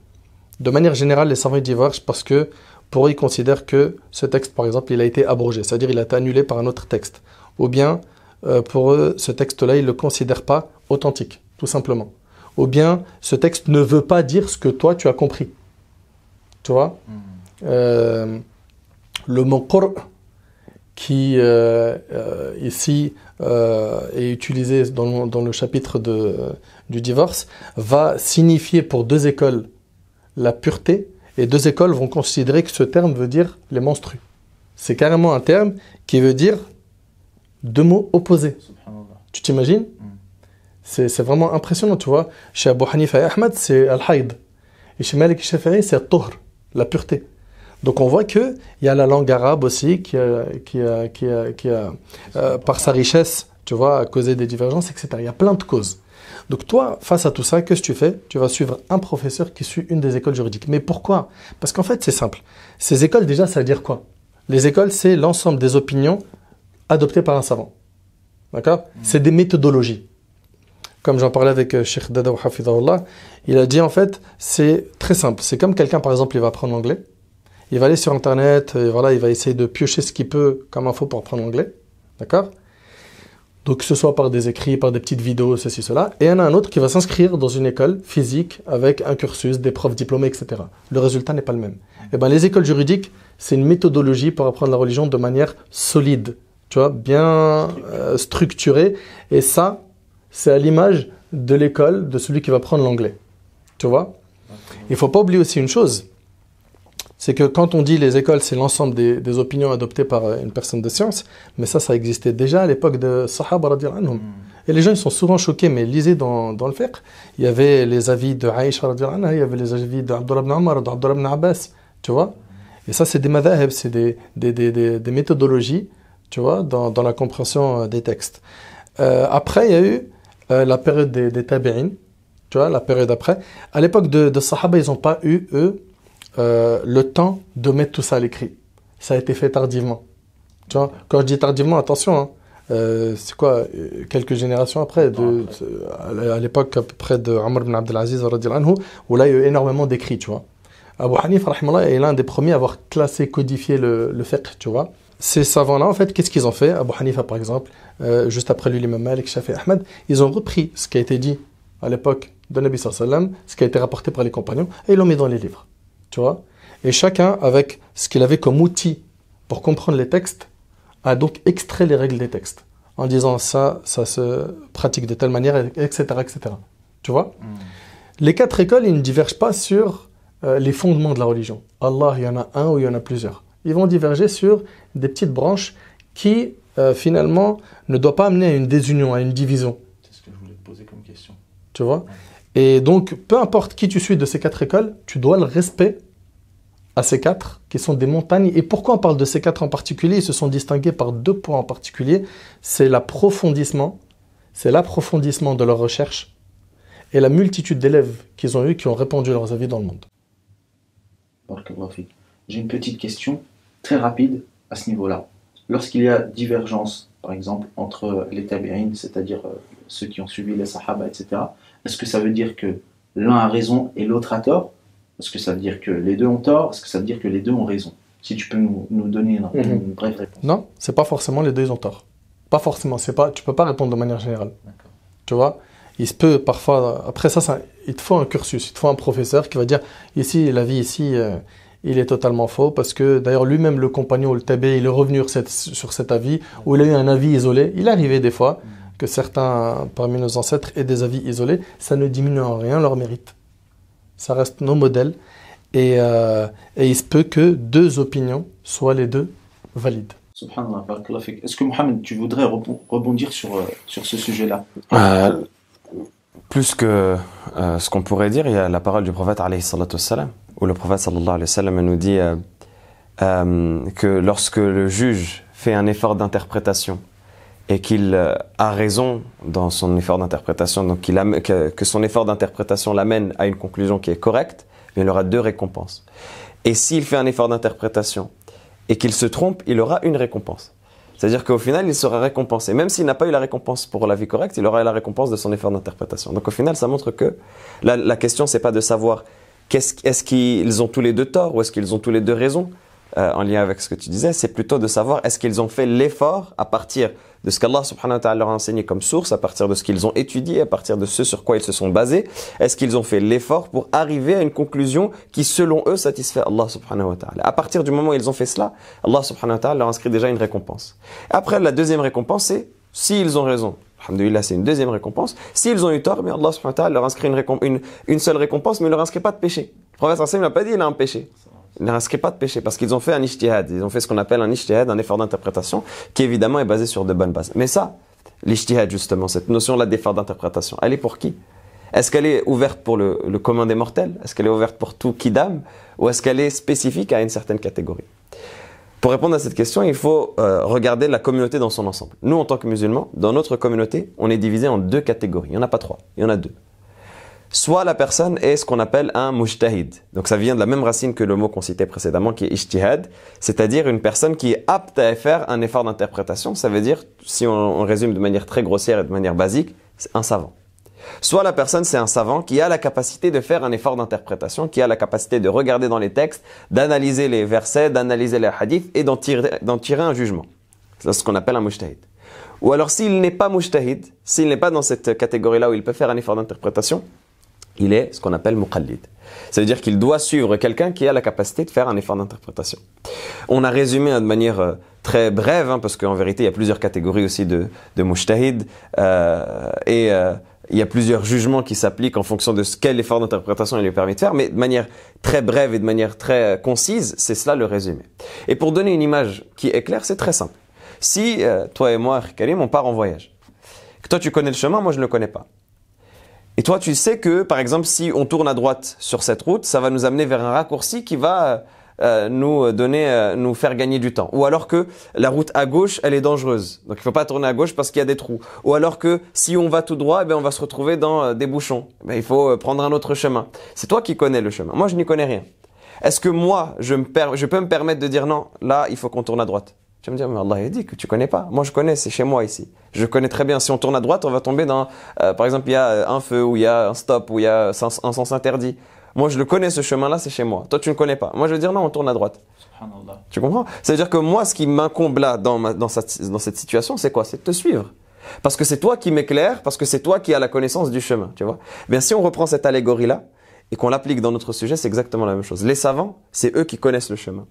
De manière générale, les savants divergent parce que pour eux, ils considèrent que ce texte, par exemple, il a été abrogé, c'est-à-dire il a été annulé par un autre texte. Ou bien, euh, pour eux, ce texte-là, ils ne le considèrent pas authentique, tout simplement. Ou bien, ce texte ne veut pas dire ce que toi, tu as compris. Tu vois? Euh, Le mot qur, qui euh, ici est utilisé dans, le- dans le chapitre de, du divorce, va signifier pour deux écoles la pureté, et deux écoles vont considérer que ce terme veut dire les menstrues. C'est carrément un terme qui veut dire deux mots opposés. Tu t'imagines C'est c'est vraiment impressionnant, tu vois. Chez Abu Hanifa et Ahmad, c'est al-haïd. Et chez Malik et Shafi'i, c'est al-tuhr, la pureté. Donc on voit qu'il y a la langue arabe aussi qui a, qui a, qui a, qui a euh, par sa richesse, tu vois, a causé des divergences, etc. Il y a plein de causes. Donc toi, face à tout ça, qu'est-ce que tu fais? Tu vas suivre un professeur qui suit une des écoles juridiques. Mais pourquoi? Parce qu'en fait, c'est simple. Ces écoles, déjà, ça veut dire quoi? Les écoles, c'est l'ensemble des opinions adoptées par un savant. D'accord? C'est des méthodologies. Comme j'en parlais avec euh, Sheikh Dadaw Hafidahullah, il a dit en fait, c'est très simple. C'est comme quelqu'un, par exemple, il va apprendre l'anglais. Il va aller sur Internet, et voilà, il va essayer de piocher ce qu'il peut comme info pour apprendre l'anglais. D'accord? Donc, que ce soit par des écrits, par des petites vidéos, ceci, cela. Et il y en a un autre qui va s'inscrire dans une école physique avec un cursus, des profs diplômés, etc. Le résultat n'est pas le même. Eh ben, les écoles juridiques, c'est une méthodologie pour apprendre la religion de manière solide, tu vois, bien euh, structurée. Et ça, c'est à l'image de l'école de celui qui va prendre l'anglais. Tu vois? Il faut pas oublier aussi une chose, c'est que quand on dit les écoles, c'est l'ensemble des, opinions adoptées par euh, une personne de science, mais ça, ça existait déjà à l'époque de Sahaba. Et les gens, ils sont souvent choqués, mais lisez dans, le fiqh, il y avait les avis de Aïcha il y avait les avis d'Abdullah ibn Omar, d'Abdullah ibn Abbas, tu vois? Et ça, c'est des madhahib, c'est des méthodologies, tu vois, dans, dans la compréhension euh, des textes. Euh, après, il y a eu euh, la période des, des tabi'in, tu vois, la période après. À l'époque de, de Sahaba, ils n'ont pas eu, eux, euh, le temps de mettre tout ça à l'écrit. Ça a été fait tardivement. Tu vois, quand je dis tardivement, attention, hein, euh, c'est quoi, euh, quelques générations après, de, à à l'époque à peu près de Amr ibn Abdelaziz, où là il y a eu énormément d'écrits, tu vois. Abu Hanif, est l'un des premiers à avoir classé, codifié le, le fiqh, tu vois. Ces savants-là, en fait, qu'est-ce qu'ils ont fait? Abu Hanifa, par exemple, euh, juste après lui, l'imam Malik, Shafi, Ahmed, ils ont repris ce qui a été dit à l'époque de Nabi sallam, ce qui a été rapporté par les compagnons, et ils l'ont mis dans les livres. Tu vois? Et chacun, avec ce qu'il avait comme outil pour comprendre les textes, a donc extrait les règles des textes. En disant ça, ça se pratique de telle manière, etc. etc. Tu vois? Les quatre écoles, ils ne divergent pas sur euh, les fondements de la religion. Allah, il y en a un ou il y en a plusieurs. Ils vont diverger sur des petites branches qui, euh, finalement, ne doivent pas amener à une désunion, à une division. C'est ce que je voulais te poser comme question. Tu vois? Et donc, peu importe qui tu suis de ces quatre écoles, tu dois le respect à ces quatre, qui sont des montagnes. Et pourquoi on parle de ces quatre en particulier? Ils se sont distingués par deux points en particulier. C'est l'approfondissement, c'est l'approfondissement de leurs recherches et la multitude d'élèves qu'ils ont eu qui ont répandu leurs avis dans le monde. J'ai une petite question très rapide à ce niveau-là. Lorsqu'il y a divergence, par exemple, entre les tabi'in, c'est-à-dire euh, ceux qui ont suivi les sahaba, etc., est-ce que ça veut dire que l'un a raison et l'autre a tort? Est-ce que ça veut dire que les deux ont tort? Est-ce que ça veut dire que les deux ont raison? Si tu peux nous, nous donner une, une Mhm. brève réponse. Non, c'est pas forcément les deux ont tort. Pas forcément. C'est pas. Tu peux pas répondre de manière générale. Tu vois? Il se peut parfois. Après ça, ça, il te faut un cursus. Il te faut un professeur qui va dire ici la vie ici. euh, il est totalement faux parce que d'ailleurs lui-même le compagnon ou le tabé il est revenu sur, cet avis ou il a eu un avis isolé. Il est arrivé des fois que certains parmi nos ancêtres aient des avis isolés. Ça ne diminue en rien leur mérite. Ça reste nos modèles et, euh, et il se peut que deux opinions soient les deux valides. Subhanallah. Est-ce que Mohamed, tu voudrais rebon- rebondir sur, euh, sur ce sujet-là? Euh, plus que euh, ce qu'on pourrait dire, il y a la parole du prophète alayhi salatu wassalam, où le prophète sallallahu alayhi wa sallam nous dit euh, euh, que lorsque le juge fait un effort d'interprétation et qu'il euh, a raison dans son effort d'interprétation, donc que son effort d'interprétation l'amène à une conclusion qui est correcte, il aura deux récompenses. Et s'il fait un effort d'interprétation et qu'il se trompe, il aura une récompense. C'est-à-dire qu'au final, il sera récompensé. Même s'il n'a pas eu la récompense pour la vie correcte, il aura la récompense de son effort d'interprétation. Donc au final, ça montre que la, la question, c'est pas de savoir qu'est-ce, est-ce qu'ils ont tous les deux tort ou est-ce qu'ils ont tous les deux raison euh, en lien avec ce que tu disais, c'est plutôt de savoir est-ce qu'ils ont fait l'effort à partir de ce qu'Allah subhanahu wa ta'ala leur a enseigné comme source, à partir de ce qu'ils ont étudié, à partir de ce sur quoi ils se sont basés, est-ce qu'ils ont fait l'effort pour arriver à une conclusion qui selon eux satisfait Allah subhanahu wa ta'ala? À partir du moment où ils ont fait cela, Allah subhanahu wa ta'ala leur inscrit déjà une récompense. Après, la deuxième récompense, c'est s'ils ont raison. Alhamdulillah, c'est une deuxième récompense. S'ils ont eu tort, mais Allah subhanahu wa ta'ala leur inscrit une, seule récompense, mais il leur inscrit pas de péché. Le prophète sallallahu n'a pas dit il a un péché. Il ne risquait pas de péché parce qu'ils ont fait un ijtihad. Ils ont fait ce qu'on appelle un ijtihad, un effort d'interprétation qui évidemment est basé sur de bonnes bases. Mais ça, l'ijtihad justement, cette notion-là d'effort d'interprétation, elle est pour qui? Est-ce qu'elle est ouverte pour le, le commun des mortels? Est-ce qu'elle est ouverte pour tout kidam? Ou est-ce qu'elle est spécifique à une certaine catégorie? Pour répondre à cette question, il faut euh, regarder la communauté dans son ensemble. Nous, en tant que musulmans, dans notre communauté, on est divisé en deux catégories. Il n'y en a pas trois, il y en a deux. Soit la personne est ce qu'on appelle un mujtahid. Donc ça vient de la même racine que le mot qu'on citait précédemment, qui est ijtihad, c'est-à-dire une personne qui est apte à faire un effort d'interprétation. Ça veut dire, si on, on résume de manière très grossière et de manière basique, un savant. Soit la personne, c'est un savant qui a la capacité de faire un effort d'interprétation, qui a la capacité de regarder dans les textes, d'analyser les versets, d'analyser les hadiths et d'en tirer, un jugement. C'est ce qu'on appelle un mujtahid. Ou alors s'il n'est pas mujtahid, s'il n'est pas dans cette catégorie-là où il peut faire un effort d'interprétation, il est ce qu'on appelle muqallid. Ça veut dire qu'il doit suivre quelqu'un qui a la capacité de faire un effort d'interprétation. On a résumé de manière euh, très brève, hein, parce qu'en vérité, il y a plusieurs catégories aussi de, de euh, et euh, il y a plusieurs jugements qui s'appliquent en fonction de ce quel effort d'interprétation il lui permet de faire, mais de manière très brève et de manière très euh, concise, c'est cela le résumé. Et pour donner une image qui est claire, c'est très simple. Si euh, toi et moi, Karim, on part en voyage, que toi tu connais le chemin, moi je ne le connais pas. Et toi, tu sais que, par exemple, si on tourne à droite sur cette route, ça va nous amener vers un raccourci qui va euh, nous donner, euh, nous faire gagner du temps. Ou alors que la route à gauche, elle est dangereuse. Donc il faut pas tourner à gauche parce qu'il y a des trous. Ou alors que si on va tout droit, eh bien, on va se retrouver dans euh, des bouchons. Eh bien, il faut euh, prendre un autre chemin. C'est toi qui connais le chemin. Moi, je n'y connais rien. Est-ce que moi, je, me je peux me permettre de dire non, là, il faut qu'on tourne à droite? Tu vas me dire, mais Allah a dit que tu connais pas. Moi, je connais, c'est chez moi ici. Je connais très bien. Si on tourne à droite, on va tomber dans, euh, par exemple, il y a un feu, ou il y a un stop, ou il y a un sens interdit. Moi, je le connais, ce chemin-là, c'est chez moi. Toi, tu ne connais pas. Moi, je veux dire, non, on tourne à droite. Subhanallah. Tu comprends? C'est-à-dire que moi, ce qui m'incombe là, dans, ma- dans, cette, dans cette situation, c'est quoi? C'est de te suivre. Parce que c'est toi qui m'éclaire, parce que c'est toi qui as la connaissance du chemin, tu vois? Bien, si on reprend cette allégorie-là, et qu'on l'applique dans notre sujet, c'est exactement la même chose. Les savants, c'est eux qui connaissent le chemin.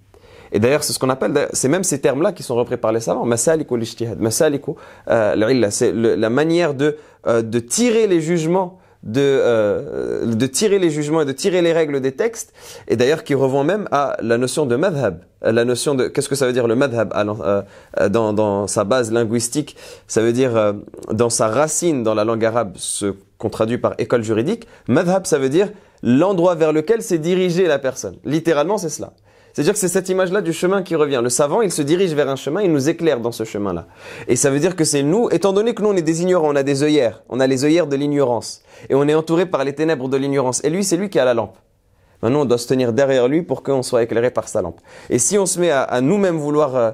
Et d'ailleurs, c'est ce qu'on appelle, c'est même ces termes-là qui sont repris par les savants. Masaliku l'ijtihad, masaliku euh, l'illa. C'est le- la manière de, euh, de tirer les jugements, de, euh, de tirer les jugements et de tirer les règles des textes. Et d'ailleurs, qui revient même à la notion de madhab. La notion de, qu'est-ce que ça veut dire le madhab euh, euh, dans, dans sa base linguistique? Ça veut dire, euh, dans sa racine dans la langue arabe, ce qu'on traduit par école juridique. Madhab, ça veut dire l'endroit vers lequel s'est dirigée la personne. Littéralement, c'est cela. C'est-à-dire que c'est cette image-là du chemin qui revient. Le savant, il se dirige vers un chemin, il nous éclaire dans ce chemin-là. Et ça veut dire que c'est nous, étant donné que nous, on est des ignorants, on a des œillères, on a les œillères de l'ignorance. Et on est entouré par les ténèbres de l'ignorance. Et lui, c'est lui qui a la lampe. Maintenant, on doit se tenir derrière lui pour qu'on soit éclairé par sa lampe. Et si on se met à, nous-mêmes vouloir euh,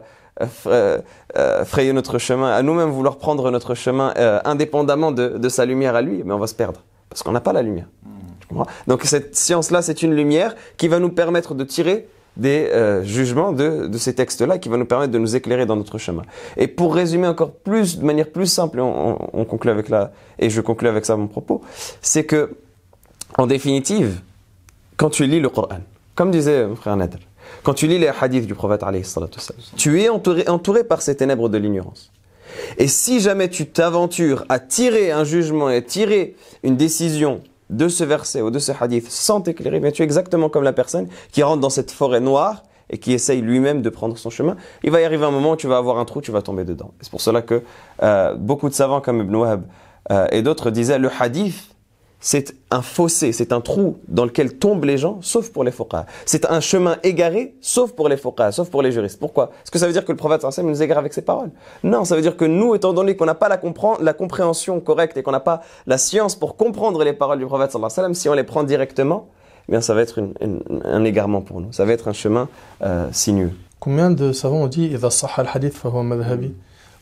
euh, euh, frayer notre chemin, à nous-mêmes vouloir prendre notre chemin indépendamment de, de sa lumière à lui, mais on va se perdre. Parce qu'on n'a pas la lumière. Donc cette science-là, c'est une lumière qui va nous permettre de tirer des euh, jugements de, de ces textes-là, qui va nous permettre de nous éclairer dans notre chemin. Et pour résumer encore plus, de manière plus simple, et on, on- on conclut avec la, et je conclue avec ça mon propos, c'est que, en définitive, quand tu lis le Coran, comme disait mon frère Nader, quand tu lis les hadiths du prophète, tu es entouré, entouré par ces ténèbres de l'ignorance. Et si jamais tu t'aventures à tirer un jugement et tirer une décision de ce verset ou de ce hadith sans t'éclairer, bien tu es exactement comme la personne qui rentre dans cette forêt noire et qui essaye lui-même de prendre son chemin. Il va y arriver un moment où tu vas avoir un trou, tu vas tomber dedans. C'est pour cela que euh, beaucoup de savants comme Ibn Wahab euh, et d'autres disaient le hadith, c'est un fossé, c'est un trou dans lequel tombent les gens, sauf pour les fuqaha. C'est un chemin égaré, sauf pour les fuqaha, sauf pour les juristes. Pourquoi? Est-ce que ça veut dire que le prophète sallallahu nous égare avec ses paroles Non, ça veut dire que nous, étant donné qu'on n'a pas la, compréhension correcte et qu'on n'a pas la science pour comprendre les paroles du prophète sallallahu si on les prend directement, eh bien ça va être un égarement pour nous. Ça va être un chemin euh, sinueux. Combien de savants ont dit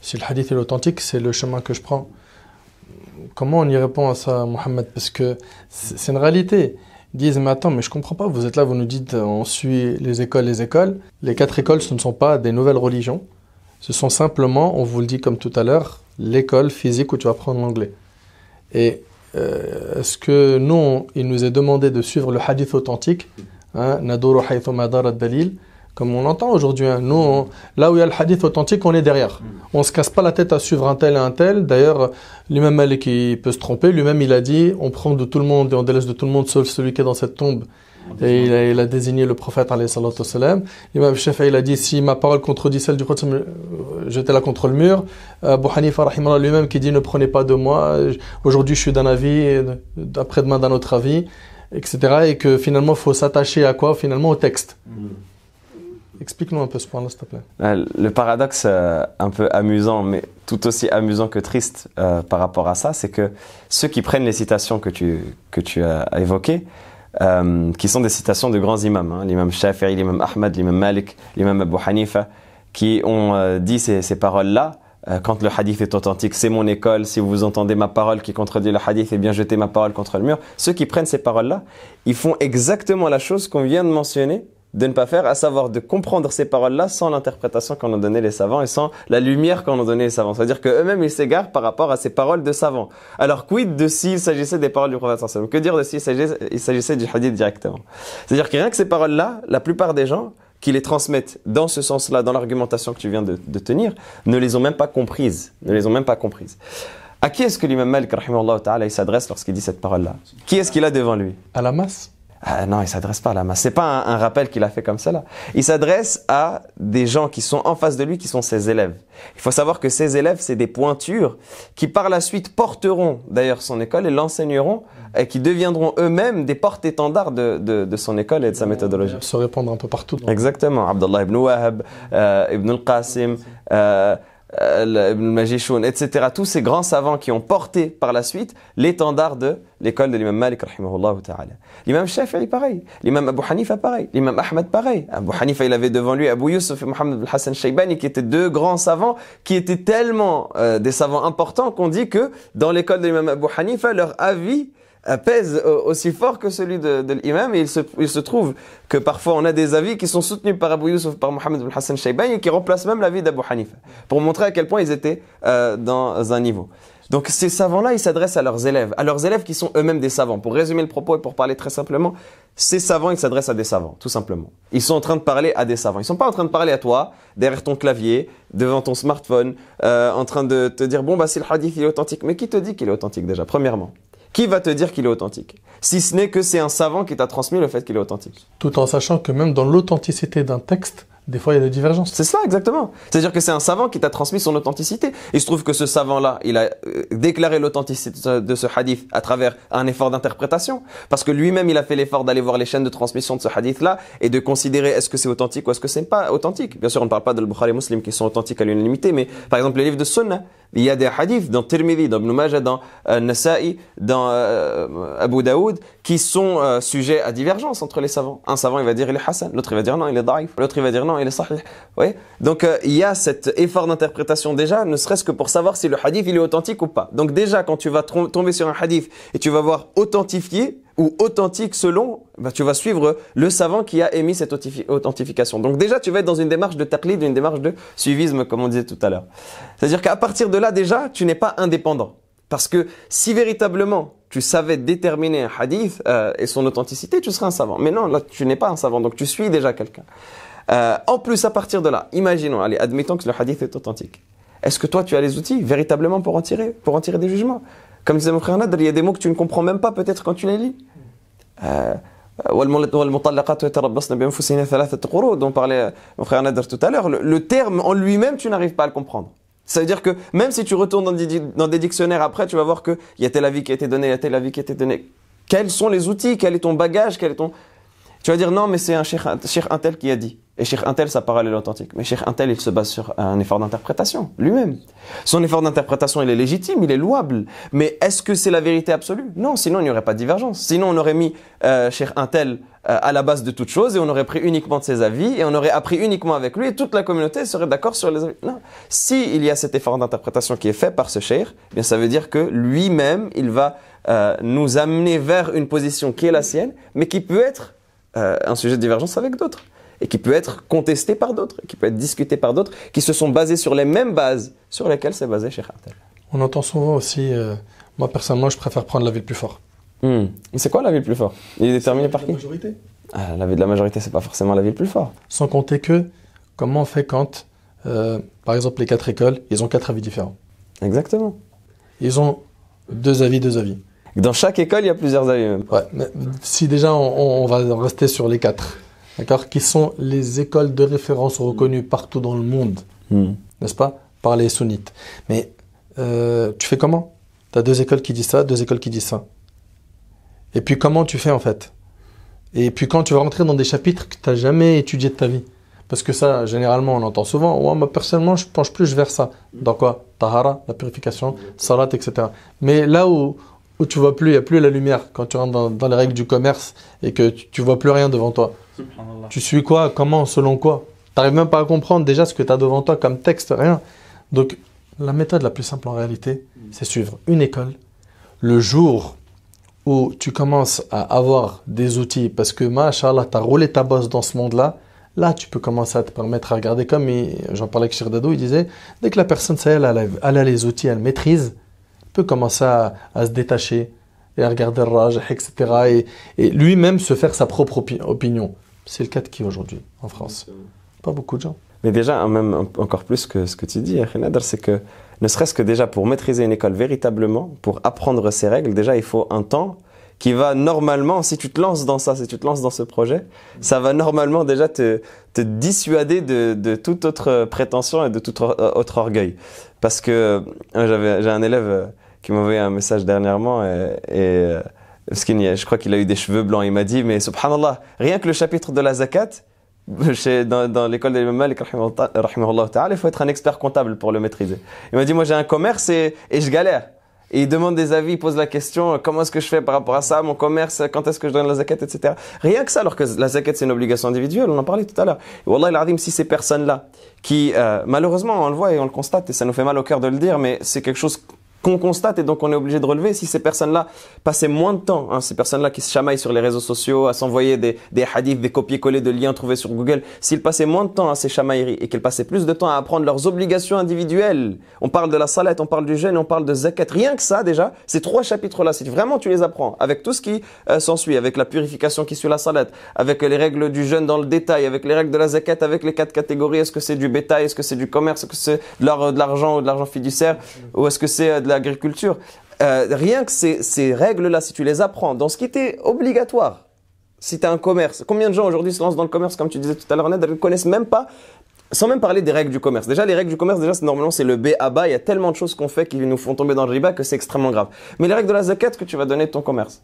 Si le hadith est authentique, c'est le chemin que je prends. Comment on y répond à ça, Mohamed Parce que c'est une réalité. Ils disent, mais attends, mais je comprends pas, vous êtes là, vous nous dites, on suit les écoles, les écoles. Les quatre écoles, ce ne sont pas des nouvelles religions. Ce sont simplement, on vous le dit comme tout à l'heure, l'école physique où tu vas apprendre l'anglais. Et euh, est-ce que nous, il nous est demandé de suivre le hadith authentique, hein, dalil, comme on entend aujourd'hui. Hein. Nous, là où il y a le hadith authentique, on est derrière. Mm. On se casse pas la tête à suivre un tel et un tel. D'ailleurs, l'imam Malik il peut se tromper. Lui-même, il a dit, on prend de tout le monde et on délaisse de tout le monde sauf celui qui est dans cette tombe. Et il a, il a désigné le prophète, alayhi salatu wasalam. L'imam Shafi'i, il a dit, si ma parole contredit celle du prophète, euh, jetez-la contre le mur. Abu Hanifa, lui-même, qui dit, ne prenez pas de moi. Aujourd'hui, je suis d'un avis, après-demain d'un autre avis, etc. Et que finalement, il faut s'attacher à quoi? Finalement, au texte. Mm. Explique-nous un peu ce point-là, s'il te plaît. Euh, le paradoxe euh, un peu amusant, mais tout aussi amusant que triste euh, par rapport à ça, c'est que ceux qui prennent les citations que tu, que tu as évoquées, qui sont des citations de grands imams, hein, l'imam Shafi'i, l'imam Ahmad, l'imam Malik, l'imam Abu Hanifa, qui ont dit ces, ces paroles-là, quand le hadith est authentique, c'est mon école, si vous entendez ma parole qui contredit le hadith, eh bien jetez ma parole contre le mur. Ceux qui prennent ces paroles-là, ils font exactement la chose qu'on vient de mentionner, de ne pas faire, à savoir de comprendre ces paroles-là sans l'interprétation qu'en ont donné les savants et sans la lumière qu'en ont donné les savants. C'est-à-dire qu'eux-mêmes, ils s'égarent par rapport à ces paroles de savants. Alors, quid de s'il s'agissait des paroles du prophète Que dire de s'il s'agissait du hadith directement? C'est-à-dire que rien que ces paroles-là, la plupart des gens qui les transmettent dans ce sens-là, dans l'argumentation que tu viens de, tenir, ne les ont même pas comprises. Ne les ont même pas comprises. À qui est-ce que l'imam Malik, il s'adresse lorsqu'il dit cette parole-là? Qui est-ce qu'il a devant lui? À la masse ah, non, il s'adresse pas à la masse. C'est pas un, rappel qu'il a fait comme là. Il s'adresse à des gens qui sont en face de lui, qui sont ses élèves. Il faut savoir que ses élèves, c'est des pointures qui par la suite porteront d'ailleurs son école et l'enseigneront et qui deviendront eux-mêmes des porte-étendards de, de, son école et de sa méthodologie. Se répandre un peu partout. Exactement. Abdullah ibn Wahab, euh, ibn al-Qasim, euh, Ibn Majishun, etc. Tous ces grands savants qui ont porté par la suite l'étendard de l'école de l'imam Malik, ta'ala. L'imam Shafi'i, pareil. L'imam Abu Hanifa, pareil. L'imam Ahmad, pareil. Abu Hanifa, il avait devant lui Abu Yusuf et Muhammad al-Hassan Shaybani, qui étaient deux grands savants, qui étaient tellement euh, des savants importants qu'on dit que dans l'école de l'imam Abu Hanifa, leur avis pèse aussi fort que celui de, l'imam et il se, il se trouve que parfois on a des avis qui sont soutenus par Abu Yusuf, par Mohammed ibn Hassan Shaybani et qui remplacent même l'avis d'Abu Hanifa pour montrer à quel point ils étaient euh, dans un niveau. Donc ces savants-là, ils s'adressent à leurs élèves, à leurs élèves qui sont eux-mêmes des savants. Pour résumer le propos et pour parler très simplement, ces savants, ils s'adressent à des savants, tout simplement. Ils sont en train de parler à des savants. Ils sont pas en train de parler à toi, derrière ton clavier, devant ton smartphone, euh, en train de te dire, bon, bah si le hadith il est authentique. Mais qui te dit qu'il est authentique déjà, premièrement? Qui va te dire qu'il est authentique? Si ce n'est que c'est un savant qui t'a transmis le fait qu'il est authentique. Tout en sachant que même dans l'authenticité d'un texte, des fois, il y a des divergences. C'est ça, exactement. C'est-à-dire que c'est un savant qui t'a transmis son authenticité. Il se trouve que ce savant-là, il a euh, déclaré l'authenticité de ce hadith à travers un effort d'interprétation. Parce que lui-même, il a fait l'effort d'aller voir les chaînes de transmission de ce hadith-là et de considérer est-ce que c'est authentique ou est-ce que c'est pas authentique. Bien sûr, on ne parle pas de Bukhari Muslim qui sont authentiques à l'unanimité, mais par exemple, les livres de Sunnah, il y a des hadiths dans Tirmidhi, dans Ibn Majah, dans euh, Nasa'i, dans euh, Abu Daoud, qui sont sujets à divergence entre les savants. Un savant, il va dire il est Hassan, l'autre il va dire non, il est daif, l'autre il va dire non, il est sahih. Oui. Donc euh, il y a cet effort d'interprétation déjà, ne serait-ce que pour savoir si le hadith il est authentique ou pas. Donc déjà quand tu vas tomber sur un hadith et tu vas voir authentifié ou authentique selon, bah, tu vas suivre le savant qui a émis cette authentification. Donc déjà tu vas être dans une démarche de taqlid, une démarche de suivisme comme on disait tout à l'heure. C'est-à-dire qu'à partir de là déjà, tu n'es pas indépendant. Parce que si véritablement tu savais déterminer un hadith euh, et son authenticité, tu serais un savant. Mais non, là tu n'es pas un savant, donc tu suis déjà quelqu'un. Euh, en plus, à partir de là, imaginons, allez, admettons que le hadith est authentique. Est-ce que toi, tu as les outils véritablement pour en tirer, pour en tirer des jugements? Comme disait mon frère Nadr, il y a des mots que tu ne comprends même pas peut-être quand tu les lis. Euh, dont parlait mon frère tout à l'heure, le, terme en lui-même, tu n'arrives pas à le comprendre. Ça veut dire que même si tu retournes dans des, dans des dictionnaires après, tu vas voir qu'il y a tel avis qui a été donné, il y a tel avis qui a été donné. Quels sont les outils? Quel est ton bagage? Quel est ton... Tu vas dire non, mais c'est un cheikh Intel qui a dit. Et Cheikh Intel, ça parallèle authentique. Mais Cheikh Intel, il se base sur un effort d'interprétation, lui-même. Son effort d'interprétation, il est légitime, il est louable. Mais est-ce que c'est la vérité absolue? Non, sinon il n'y aurait pas de divergence. Sinon on aurait mis euh, Cheikh Intel euh, à la base de toute chose et on aurait pris uniquement de ses avis et on aurait appris uniquement avec lui et toute la communauté serait d'accord sur les avis. Non. Si y a cet effort d'interprétation qui est fait par ce cheikh, eh bien ça veut dire que lui-même, il va euh, nous amener vers une position qui est la sienne, mais qui peut être euh, un sujet de divergence avec d'autres et qui peut être contesté par d'autres, qui peut être discuté par d'autres, qui se sont basés sur les mêmes bases sur lesquelles s'est basé Cheikh Hartel. On entend souvent aussi, euh, moi personnellement, je préfère prendre l'avis le plus fort. Hmm. C'est quoi l'avis le plus fort? Il est déterminé par qui? La majorité. Ah, L'avis de la majorité, c'est pas forcément l'avis le plus fort. Sans compter que, comment on fait quand, euh, par exemple, les quatre écoles, ils ont quatre avis différents? Exactement. Ils ont deux avis, deux avis. Dans chaque école, il y a plusieurs avis même. Ouais, mais si déjà on, on va rester sur les quatre, d'accord, qui sont les écoles de référence reconnues partout dans le monde, Hmm. n'est-ce pas, par les sunnites. Mais euh, tu fais comment? Tu as deux écoles qui disent ça, deux écoles qui disent ça. Et puis comment tu fais en fait? Et puis quand tu vas rentrer dans des chapitres que tu n'as jamais étudiés de ta vie. Parce que ça, généralement, on entend souvent. Ouais, moi, personnellement, je penche plus vers ça. Dans quoi? Tahara, la purification, salat, etc. Mais là où, où tu vois plus, il n'y a plus la lumière quand tu rentres dans, dans les règles du commerce et que tu, tu vois plus rien devant toi. Tu suis quoi Comment Selon quoi? T'arrives même pas à comprendre déjà ce que tu as devant toi comme texte, rien. Donc, la méthode la plus simple en réalité, c'est suivre une école. Le jour où tu commences à avoir des outils, parce que, machallah, tu as roulé ta bosse dans ce monde-là, là, tu peux commencer à te permettre à regarder comme, j'en parlais avec Shirdado, il disait, dès que la personne, ça, elle, elle a, elle a les outils, elle maîtrise, elle peut commencer à, à se détacher et à regarder le raj, etc. Et, et lui-même se faire sa propre opi- opinion. C'est le cas de qui aujourd'hui en France? Pas beaucoup de gens. Mais déjà, même encore plus que ce que tu dis, c'est que ne serait-ce que déjà pour maîtriser une école véritablement, pour apprendre ses règles, déjà il faut un temps qui va normalement, si tu te lances dans ça, si tu te lances dans ce projet, ça va normalement déjà te, te dissuader de, de toute autre prétention et de tout autre, autre orgueil. Parce que euh, j'avais, j'ai un élève euh, qui m'a envoyé un message dernièrement et, et je crois qu'il a eu des cheveux blancs. Il m'a dit, mais subhanallah, rien que le chapitre de la zakat, dans, dans l'école de l'imam il faut être un expert comptable pour le maîtriser. Il m'a dit, moi j'ai un commerce et, et je galère. Et il demande des avis, il pose la question, comment est-ce que je fais par rapport à ça, mon commerce, quand est-ce que je donne la zakat, etc. Rien que ça, alors que la zakat c'est une obligation individuelle, on en parlait tout à l'heure. Et Wallah, il si ces personnes-là, qui euh, malheureusement on le voit et on le constate, et ça nous fait mal au cœur de le dire, mais c'est quelque chose qu'on constate et donc on est obligé de relever. Si ces personnes-là passaient moins de temps, hein, ces personnes-là qui se chamaillent sur les réseaux sociaux, à s'envoyer des, des hadiths, des copier-coller de liens trouvés sur Google, s'ils passaient moins de temps à ces chamailleries et qu'ils passaient plus de temps à apprendre leurs obligations individuelles, on parle de la salat, on parle du jeûne, on parle de zakat, rien que ça déjà, ces trois chapitres-là, si vraiment tu les apprends, avec tout ce qui euh, s'ensuit, avec la purification qui suit la salat, avec les règles du jeûne dans le détail, avec les règles de la zakat, avec les quatre catégories, est-ce que c'est du bétail, est-ce que c'est du commerce, est-ce que c'est de de l'argent ou de l'argent fiduciaire, ou est-ce que c'est euh, de l'agriculture Euh, Rien que ces, règles-là, si tu les apprends dans ce qui était obligatoire, si tu as un commerce, combien de gens aujourd'hui se lancent dans le commerce, comme tu disais tout à l'heure, Ned, ne connaissent même pas, sans même parler des règles du commerce. Déjà, les règles du commerce, déjà, c'est normalement, c'est le B à bas. Il y a tellement de choses qu'on fait qui nous font tomber dans le riba que c'est extrêmement grave. Mais les règles de la zakat que tu vas donner de ton commerce.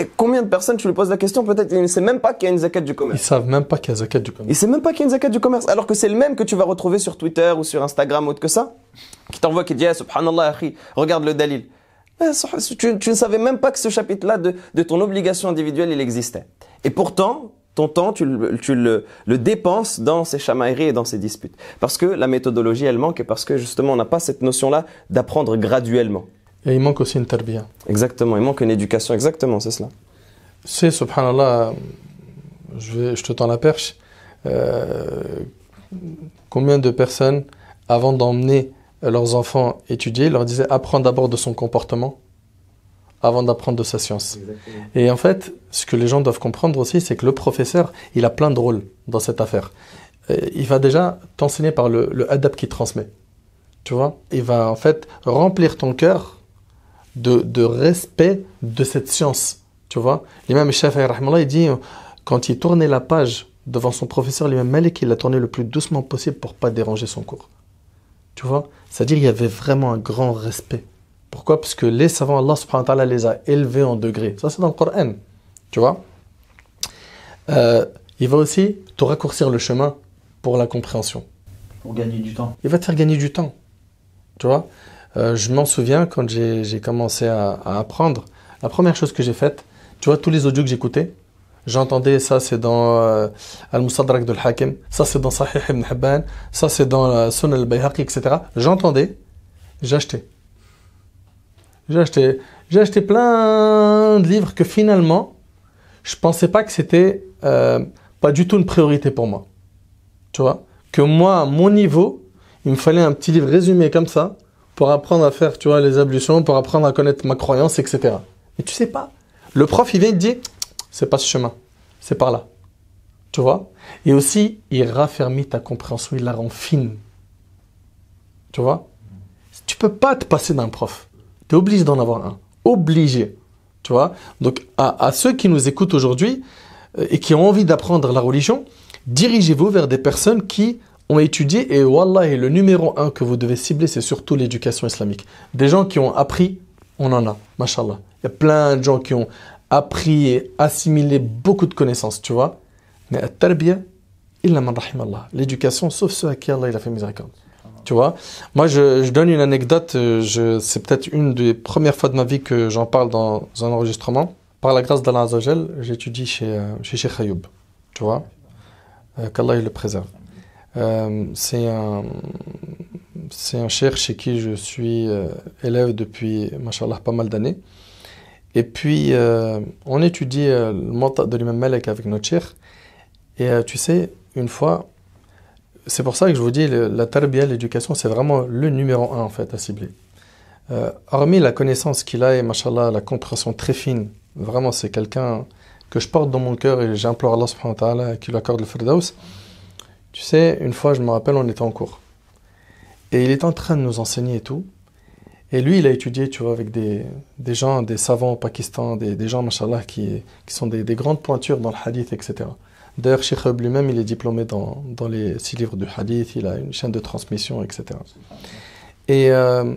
Et combien de personnes, tu lui poses la question, peut-être, il ne sait même pas qu'il y a une zakat du Ils commerce. savent même pas qu'il y a zakat du commerce. Il sait même pas qu'il y a une zakat du commerce, alors que c'est le même que tu vas retrouver sur Twitter ou sur Instagram ou autre que ça, qui t'envoie, qui dit, ah, subhanallah, akhi, regarde le dalil. Ça, Tu, tu ne savais même pas que ce chapitre-là de, de ton obligation individuelle, il existait. Et pourtant, ton temps, tu, tu le, le dépenses dans ces chamailleries et dans ces disputes. Parce que la méthodologie, elle manque et parce que justement, on n'a pas cette notion-là d'apprendre graduellement. Et il manque aussi une tarbiya. Exactement, il manque une éducation, exactement, c'est cela. C'est, subhanallah, je, vais, je te tends la perche. euh, combien de personnes, avant d'emmener leurs enfants étudier, leur disaient apprends d'abord de son comportement avant d'apprendre de sa science. Et en fait, ce que les gens doivent comprendre aussi, c'est que le professeur, il a plein de rôles dans cette affaire. Euh, Il va déjà t'enseigner par le, le adab qu'il transmet. Tu vois? Il va en fait remplir ton cœur de, de respect de cette science. Tu vois L'imam Shafi'i, il dit, euh, quand il tournait la page devant son professeur, l'imam Malik, il l'a tourné le plus doucement possible pour pas déranger son cours. Tu vois? C'est-à-dire il y avait vraiment un grand respect. Pourquoi? Parce que les savants, Allah subhanahu wa ta'ala les a élevés en degrés. Ça, c'est dans le Coran. Tu vois? Euh, Il va aussi te raccourcir le chemin pour la compréhension. Pour gagner du temps. Il va te faire gagner du temps. Tu vois? Euh, Je m'en souviens quand j'ai commencé à, à apprendre. La première chose que j'ai faite, tu vois, tous les audios que j'écoutais, j'entendais ça, c'est dans euh, Al-Musadrak de Hakim, ça, c'est dans Sahih ibn Hibban, ça, c'est dans euh, Sunan al-Bayhaqi, etc. J'entendais, j'achetais. J'ai acheté, j'ai acheté plein de livres que finalement, je pensais pas que c'était euh, pas du tout une priorité pour moi. Tu vois? Que moi, à mon niveau, il me fallait un petit livre résumé comme ça pour apprendre à faire, tu vois, les ablutions, pour apprendre à connaître ma croyance, etc. Mais tu sais pas. Le prof, il vient, il te dit, c'est pas ce chemin, c'est par là. Tu vois? Et aussi, il raffermit ta compréhension, il la rend fine. Tu vois? Tu peux pas te passer d'un prof. Tu es obligé d'en avoir un. Obligé. Tu vois? Donc, à, à ceux qui nous écoutent aujourd'hui euh, et qui ont envie d'apprendre la religion, dirigez-vous vers des personnes qui ont étudié et Wallah, et le numéro un que vous devez cibler, c'est surtout l'éducation islamique. Des gens qui ont appris, on en a, mashallah. Il y a plein de gens qui ont appris et assimilé beaucoup de connaissances, tu vois. Mais at-tarbiya, illa man Allah. L'éducation, sauf ceux à qui Allah il a fait miséricorde. Tu vois Moi, je, donne une anecdote. euh, C'est peut-être une des premières fois de ma vie que j'en parle dans un enregistrement. Par la grâce d'Allah Azzawajal, j'étudie chez, euh, chez Sheikh Ayoub. Tu vois Euh, Qu'Allah il le préserve. Euh, c'est un, un cheikh chez qui je suis euh, élève depuis, machallah, pas mal d'années. Et puis, euh, on étudie le Muwatta de l'imam Malik avec notre cheikh. Et tu sais, une fois, c'est pour ça que je vous dis, le- la tarbiya, l'éducation, c'est vraiment le numéro un, en fait, à cibler. Hormis la connaissance qu'il a et, machallah, la compréhension très fine, vraiment, c'est quelqu'un que je porte dans mon cœur et j'implore Allah subhanahu wa ta'ala accorde le firdaus. Tu sais, une fois, je me rappelle, on était en cours. Et il est en train de nous enseigner et tout. Et lui, il a étudié, tu vois, avec des, gens, des savants au Pakistan, des, gens, machallah, qui, sont des, des grandes pointures dans le hadith, etc. D'ailleurs, Sheikh lui-même, il est diplômé dans, les six livres du hadith, il a une chaîne de transmission, etc. Et euh,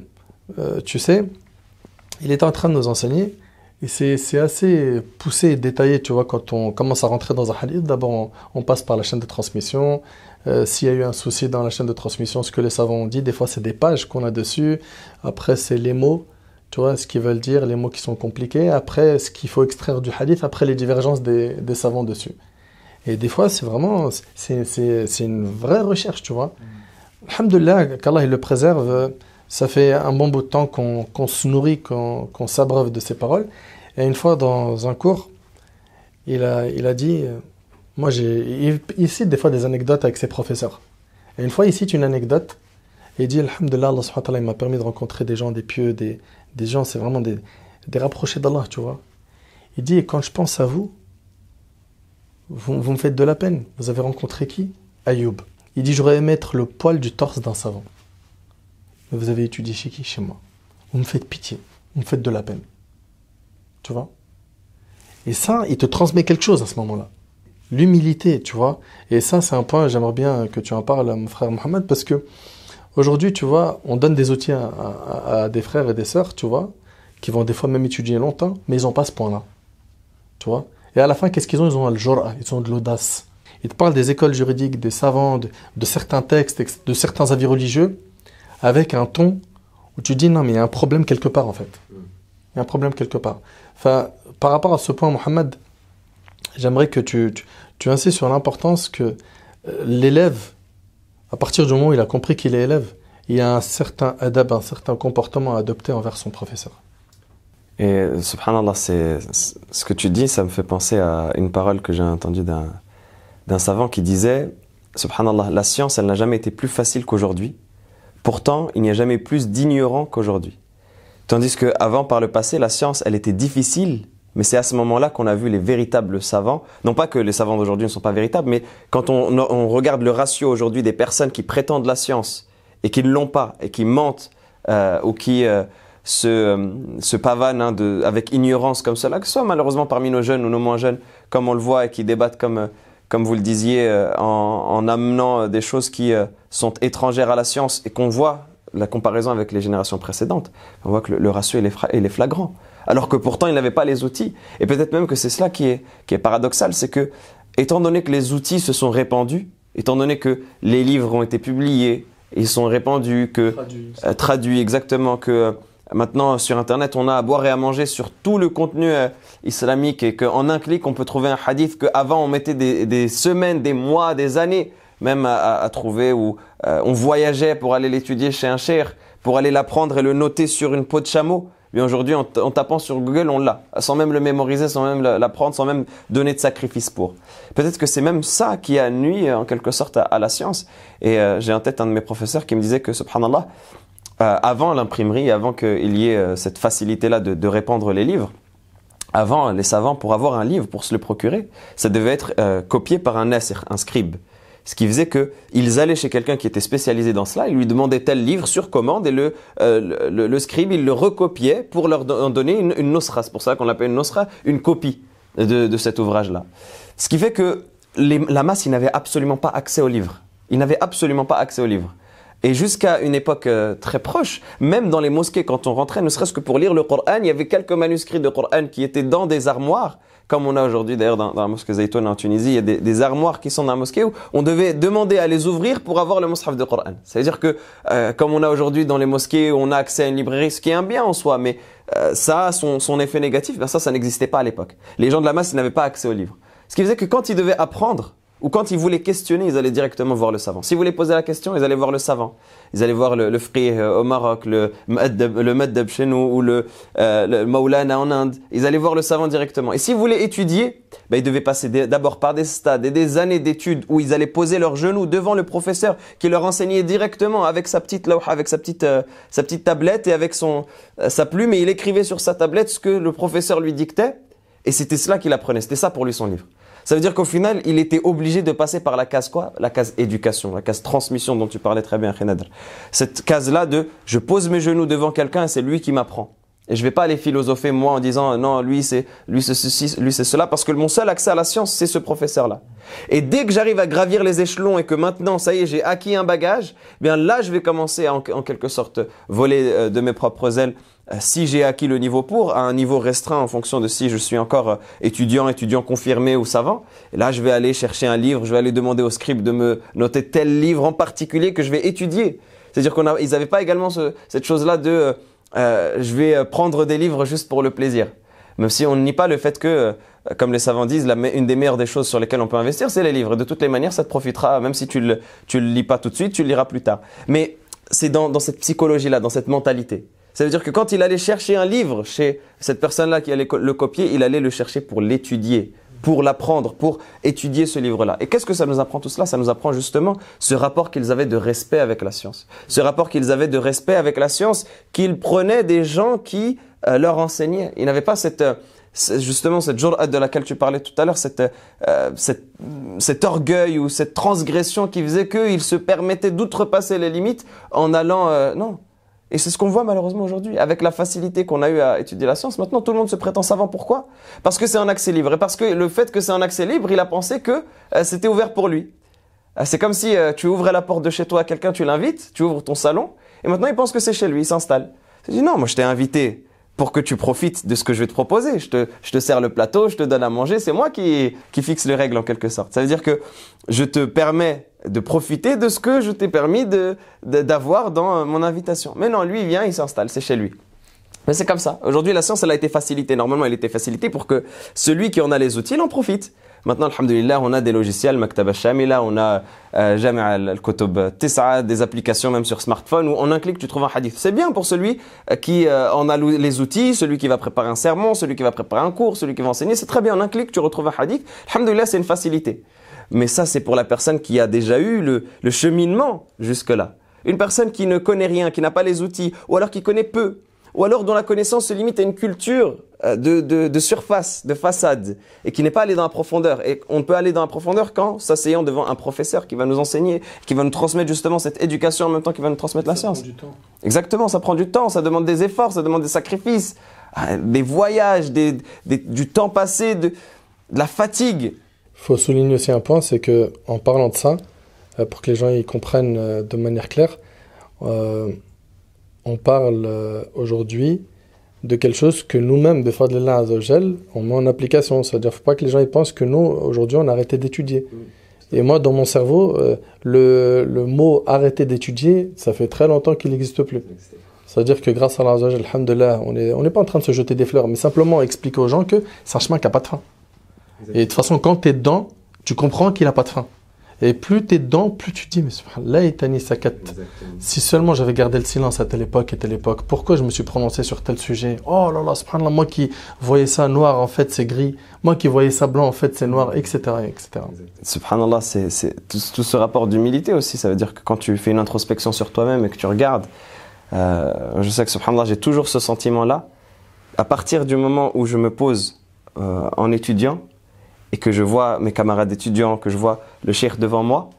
euh, tu sais, il est en train de nous enseigner, et c'est assez poussé et détaillé, tu vois, quand on commence à rentrer dans un hadith. D'abord, on, passe par la chaîne de transmission. Euh, S'il y a eu un souci dans la chaîne de transmission, ce que les savants ont dit, des fois, c'est des pages qu'on a dessus. Après, c'est les mots, tu vois, ce qu'ils veulent dire, les mots qui sont compliqués. Après, ce qu'il faut extraire du hadith, après les divergences des, savants dessus. Et des fois, c'est vraiment, c'est une vraie recherche, tu vois. Alhamdulillah, qu'Allah le préserve, ça fait un bon bout de temps qu'on qu'on se nourrit, qu'on qu'on s'abreuve de ses paroles. Et une fois, dans un cours, il a, il a dit, moi j'ai, il, cite des fois des anecdotes avec ses professeurs. Et une fois, il cite une anecdote, il dit, Alhamdulillah, Allah m'a permis de rencontrer des gens, des pieux, des, des gens, c'est vraiment des, des rapprochés d'Allah, tu vois. Il dit, et quand je pense à vous, vous, vous me faites de la peine. Vous avez rencontré qui? Ayoub. Il dit J'aurais aimé être le poil du torse d'un savant. Mais vous avez étudié chez qui? Chez moi. Vous me faites pitié. Vous me faites de la peine. Tu vois? Et ça, il te transmet quelque chose à ce moment-là. L'humilité, tu vois? Et ça, c'est un point, j'aimerais bien que tu en parles à mon frère Mohamed, parce que aujourd'hui, tu vois, on donne des outils à, des frères et des sœurs, tu vois, qui vont des fois même étudier longtemps, mais ils n'ont pas ce point-là. Tu vois? Et à la fin, qu'est-ce qu'ils ont? Ils ont le jura, ils ont de l'audace. Ils te parlent des écoles juridiques, des savants, de, certains textes, ex- de certains avis religieux, avec un ton où tu dis non, mais il y a un problème quelque part en fait. Il y a un problème quelque part. Enfin, par rapport à ce point, Mohamed, j'aimerais que tu, insistes sur l'importance que euh, l'élève, à partir du moment où il a compris qu'il est élève, il y a un certain adab, un certain comportement à adopter envers son professeur. Et subhanallah, ce que tu dis, ça me fait penser à une parole que j'ai entendue d'un savant qui disait Subhanallah, la science, elle n'a jamais été plus facile qu'aujourd'hui. Pourtant, il n'y a jamais plus d'ignorants qu'aujourd'hui. Tandis qu'avant, par le passé, la science, elle était difficile, mais c'est à ce moment-là qu'on a vu les véritables savants. Non pas que les savants d'aujourd'hui ne sont pas véritables, mais quand on, regarde le ratio aujourd'hui des personnes qui prétendent la science et qui ne l'ont pas, et qui mentent, euh, ou qui euh, se, euh, pavanent hein, avec ignorance comme cela, que ce soit malheureusement parmi nos jeunes ou nos moins jeunes, comme on le voit, et qui débattent comme, euh, comme vous le disiez, en, en amenant des choses qui sont étrangères à la science et qu'on voit la comparaison avec les générations précédentes, on voit que le, ratio il est, il est, flagrant. Alors que pourtant ils n'avaient pas les outils. Et peut-être même que c'est cela qui est, qui est paradoxal, c'est que étant donné que les outils se sont répandus, étant donné que les livres ont été publiés, ils sont répandus, que euh, traduits, exactement, que euh, maintenant sur Internet on a à boire et à manger sur tout le contenu euh, islamique et qu'en un clic on peut trouver un hadith qu'avant on mettait des, des, semaines, des mois, des années même à, trouver où on voyageait pour aller l'étudier chez un cher, pour aller l'apprendre et le noter sur une peau de chameau. Mais aujourd'hui, en, tapant sur Google, on l'a, sans même le mémoriser, sans même l'apprendre, sans même donner de sacrifice pour. Peut-être que c'est même ça qui a nuit en quelque sorte à, la science. Et euh, j'ai en tête un de mes professeurs qui me disait que, subhanallah, euh, avant l'imprimerie, avant qu'il y ait euh, cette facilité-là de, répandre les livres, avant, les savants, pour avoir un livre, pour se le procurer, ça devait être copié par un un scribe. Ce qui faisait qu'ils allaient chez quelqu'un qui était spécialisé dans cela, ils lui demandaient tel livre sur commande et le, euh, le, scribe, il le recopiait pour leur donner une, nosra. C'est pour ça qu'on l'appelle une nosra, une copie de, de cet ouvrage-là. Ce qui fait que la masse, il n'avait absolument pas accès au livre. Il n'avait absolument pas accès au livre. Et jusqu'à une époque euh, très proche, même dans les mosquées, quand on rentrait, ne serait-ce que pour lire le Coran, il y avait quelques manuscrits de Coran qui étaient dans des armoires comme on a aujourd'hui d'ailleurs dans, la mosquée Zaytoun en Tunisie, il y a des, armoires qui sont dans la mosquée où on devait demander à les ouvrir pour avoir le mushaf de Coran. C'est-à-dire que, euh, comme on a aujourd'hui dans les mosquées on a accès à une librairie, ce qui est un bien en soi, mais euh, ça a son, son effet négatif, ben ça, ça n'existait pas à l'époque. Les gens de la masse n'avaient pas accès aux livres. Ce qui faisait que quand ils devaient apprendre, ou quand ils voulaient questionner, ils allaient directement voir le savant. S'ils voulaient poser la question, ils allaient voir le savant. Ils allaient voir le, le euh, au Maroc, le le chez nous, ou le, euh, Maulana en Inde. Ils allaient voir le savant directement. Et s'ils voulaient étudier, ben, ils devaient passer d'abord par des stades et des années d'études où ils allaient poser leurs genoux devant le professeur qui leur enseignait directement avec sa petite avec sa petite, euh, sa petite tablette et avec son, sa plume et il écrivait sur sa tablette ce que le professeur lui dictait. Et c'était cela qu'il apprenait. C'était ça pour lui son livre. Ça veut dire qu'au final, il était obligé de passer par la case quoi? La case éducation, la case transmission dont tu parlais très bien, Khenadr. Cette case-là de je pose mes genoux devant quelqu'un et c'est lui qui m'apprend. Et je vais pas aller philosopher moi en disant non lui c'est lui c'est ceci lui c'est cela parce que mon seul accès à la science c'est ce professeur là. Et dès que j'arrive à gravir les échelons et que maintenant ça y est j'ai acquis un bagage, eh bien là je vais commencer à en, quelque sorte voler euh, de mes propres ailes euh, si j'ai acquis le niveau pour, à un niveau restreint en fonction de si je suis encore euh, étudiant, étudiant confirmé ou savant. Et là, je vais aller chercher un livre, je vais aller demander au scribe de me noter tel livre en particulier que je vais étudier. C'est-à-dire qu'ils n'avaient pas également cette chose-là de euh, je vais prendre des livres juste pour le plaisir. Même si on ne nie pas le fait que, comme les savants disent, une des meilleures des choses sur lesquelles on peut investir, c'est les livres. De toutes les manières, ça te profitera, même si tu ne le, tu le lis pas tout de suite, tu le liras plus tard. Mais c'est dans cette psychologie-là, dans cette mentalité. Ça veut dire que quand il allait chercher un livre chez cette personne-là qui allait le copier, il allait le chercher pour l'étudier, pour l'apprendre, pour étudier ce livre-là. Et qu'est-ce que ça nous apprend tout cela? Ça nous apprend justement ce rapport qu'ils avaient de respect avec la science. Ce rapport qu'ils avaient de respect avec la science, qu'ils prenaient des gens qui euh, leur enseignaient. Ils n'avaient pas cette... Euh, justement cette journée de laquelle tu parlais tout à l'heure, cette, euh, cet orgueil ou cette transgression qui faisait qu'ils se permettaient d'outrepasser les limites en allant... non, et c'est ce qu'on voit malheureusement aujourd'hui. Avec la facilité qu'on a eu à étudier la science, maintenant tout le monde se prétend savant. Pourquoi? Parce que c'est un accès libre. Et parce que le fait que c'est un accès libre, il a pensé que euh, c'était ouvert pour lui. Euh, c'est comme si euh, tu ouvrais la porte de chez toi à quelqu'un, tu l'invites, tu ouvres ton salon, et maintenant il pense que c'est chez lui, il s'installe. Il dit non, moi je t'ai invité pour que tu profites de ce que je vais te proposer. Je te, je te sers le plateau, je te donne à manger, c'est moi qui, qui fixe les règles en quelque sorte. Ça veut dire que je te permets de profiter de ce que je t'ai permis de, d'avoir dans mon invitation. Mais non, lui, il vient, il s'installe, c'est chez lui. Mais c'est comme ça. Aujourd'hui, la science, elle a été facilitée. Normalement, elle était facilitée pour que celui qui en a les outils, il en profite. Maintenant, alhamdulillah, on a des logiciels, Maktaba Shamila, on a euh, Jami' al-Kutub Tis'a, des applications même sur smartphone où en un clic, tu trouves un hadith. C'est bien pour celui euh, qui euh, en a les outils, celui qui va préparer un sermon, celui qui va préparer un cours, celui qui va enseigner. C'est très bien. En un clic, tu retrouves un hadith. Alhamdulillah, c'est une facilité. Mais ça, c'est pour la personne qui a déjà eu le, le cheminement jusque-là. Une personne qui ne connaît rien, qui n'a pas les outils, ou alors qui connaît peu, ou alors dont la connaissance se limite à une culture de, de, de surface, de façade, et qui n'est pas allé dans la profondeur. Et on peut aller dans la profondeur quand s'asseyant devant un professeur qui va nous enseigner, qui va nous transmettre justement cette éducation en même temps qu'il va nous transmettre la science. Ça prend du temps. Exactement, ça prend du temps, ça demande des efforts, ça demande des sacrifices, euh, des voyages, des, des, du temps passé, de, de la fatigue faut souligner aussi un point, c'est que en parlant de ça, euh, pour que les gens y comprennent euh, de manière claire, euh, on parle euh, aujourd'hui de quelque chose que nous-mêmes, de Fadlillah Azzawajal, on met en application. C'est-à-dire, faut pas que les gens ils pensent que nous, aujourd'hui, on a arrêté d'étudier. Et moi, dans mon cerveau, euh, le, le mot arrêter d'étudier, ça fait très longtemps qu'il n'existe plus. C'est-à-dire que grâce à Allah, on n'est on n'est pas en train de se jeter des fleurs, mais simplement expliquer aux gens que c'est un chemin qui n'a pas de fin. Et de toute façon, quand tu es dedans, tu comprends qu'il n'a pas de fin. Et plus tu es dedans, plus tu te dis, mais subhanallah, itani sakat. Si seulement j'avais gardé le silence à telle époque et telle époque, pourquoi je me suis prononcé sur tel sujet? Oh là là, subhanallah, moi qui voyais ça noir, en fait c'est gris. Moi qui voyais ça blanc, en fait c'est noir, etc. etc. Subhanallah, c'est c'est tout, tout ce rapport d'humilité aussi. Ça veut dire que quand tu fais une introspection sur toi-même et que tu regardes, euh, je sais que subhanallah, j'ai toujours ce sentiment-là. À partir du moment où je me pose euh, en étudiant et que je vois mes camarades étudiants, que je vois le cheikh devant moi,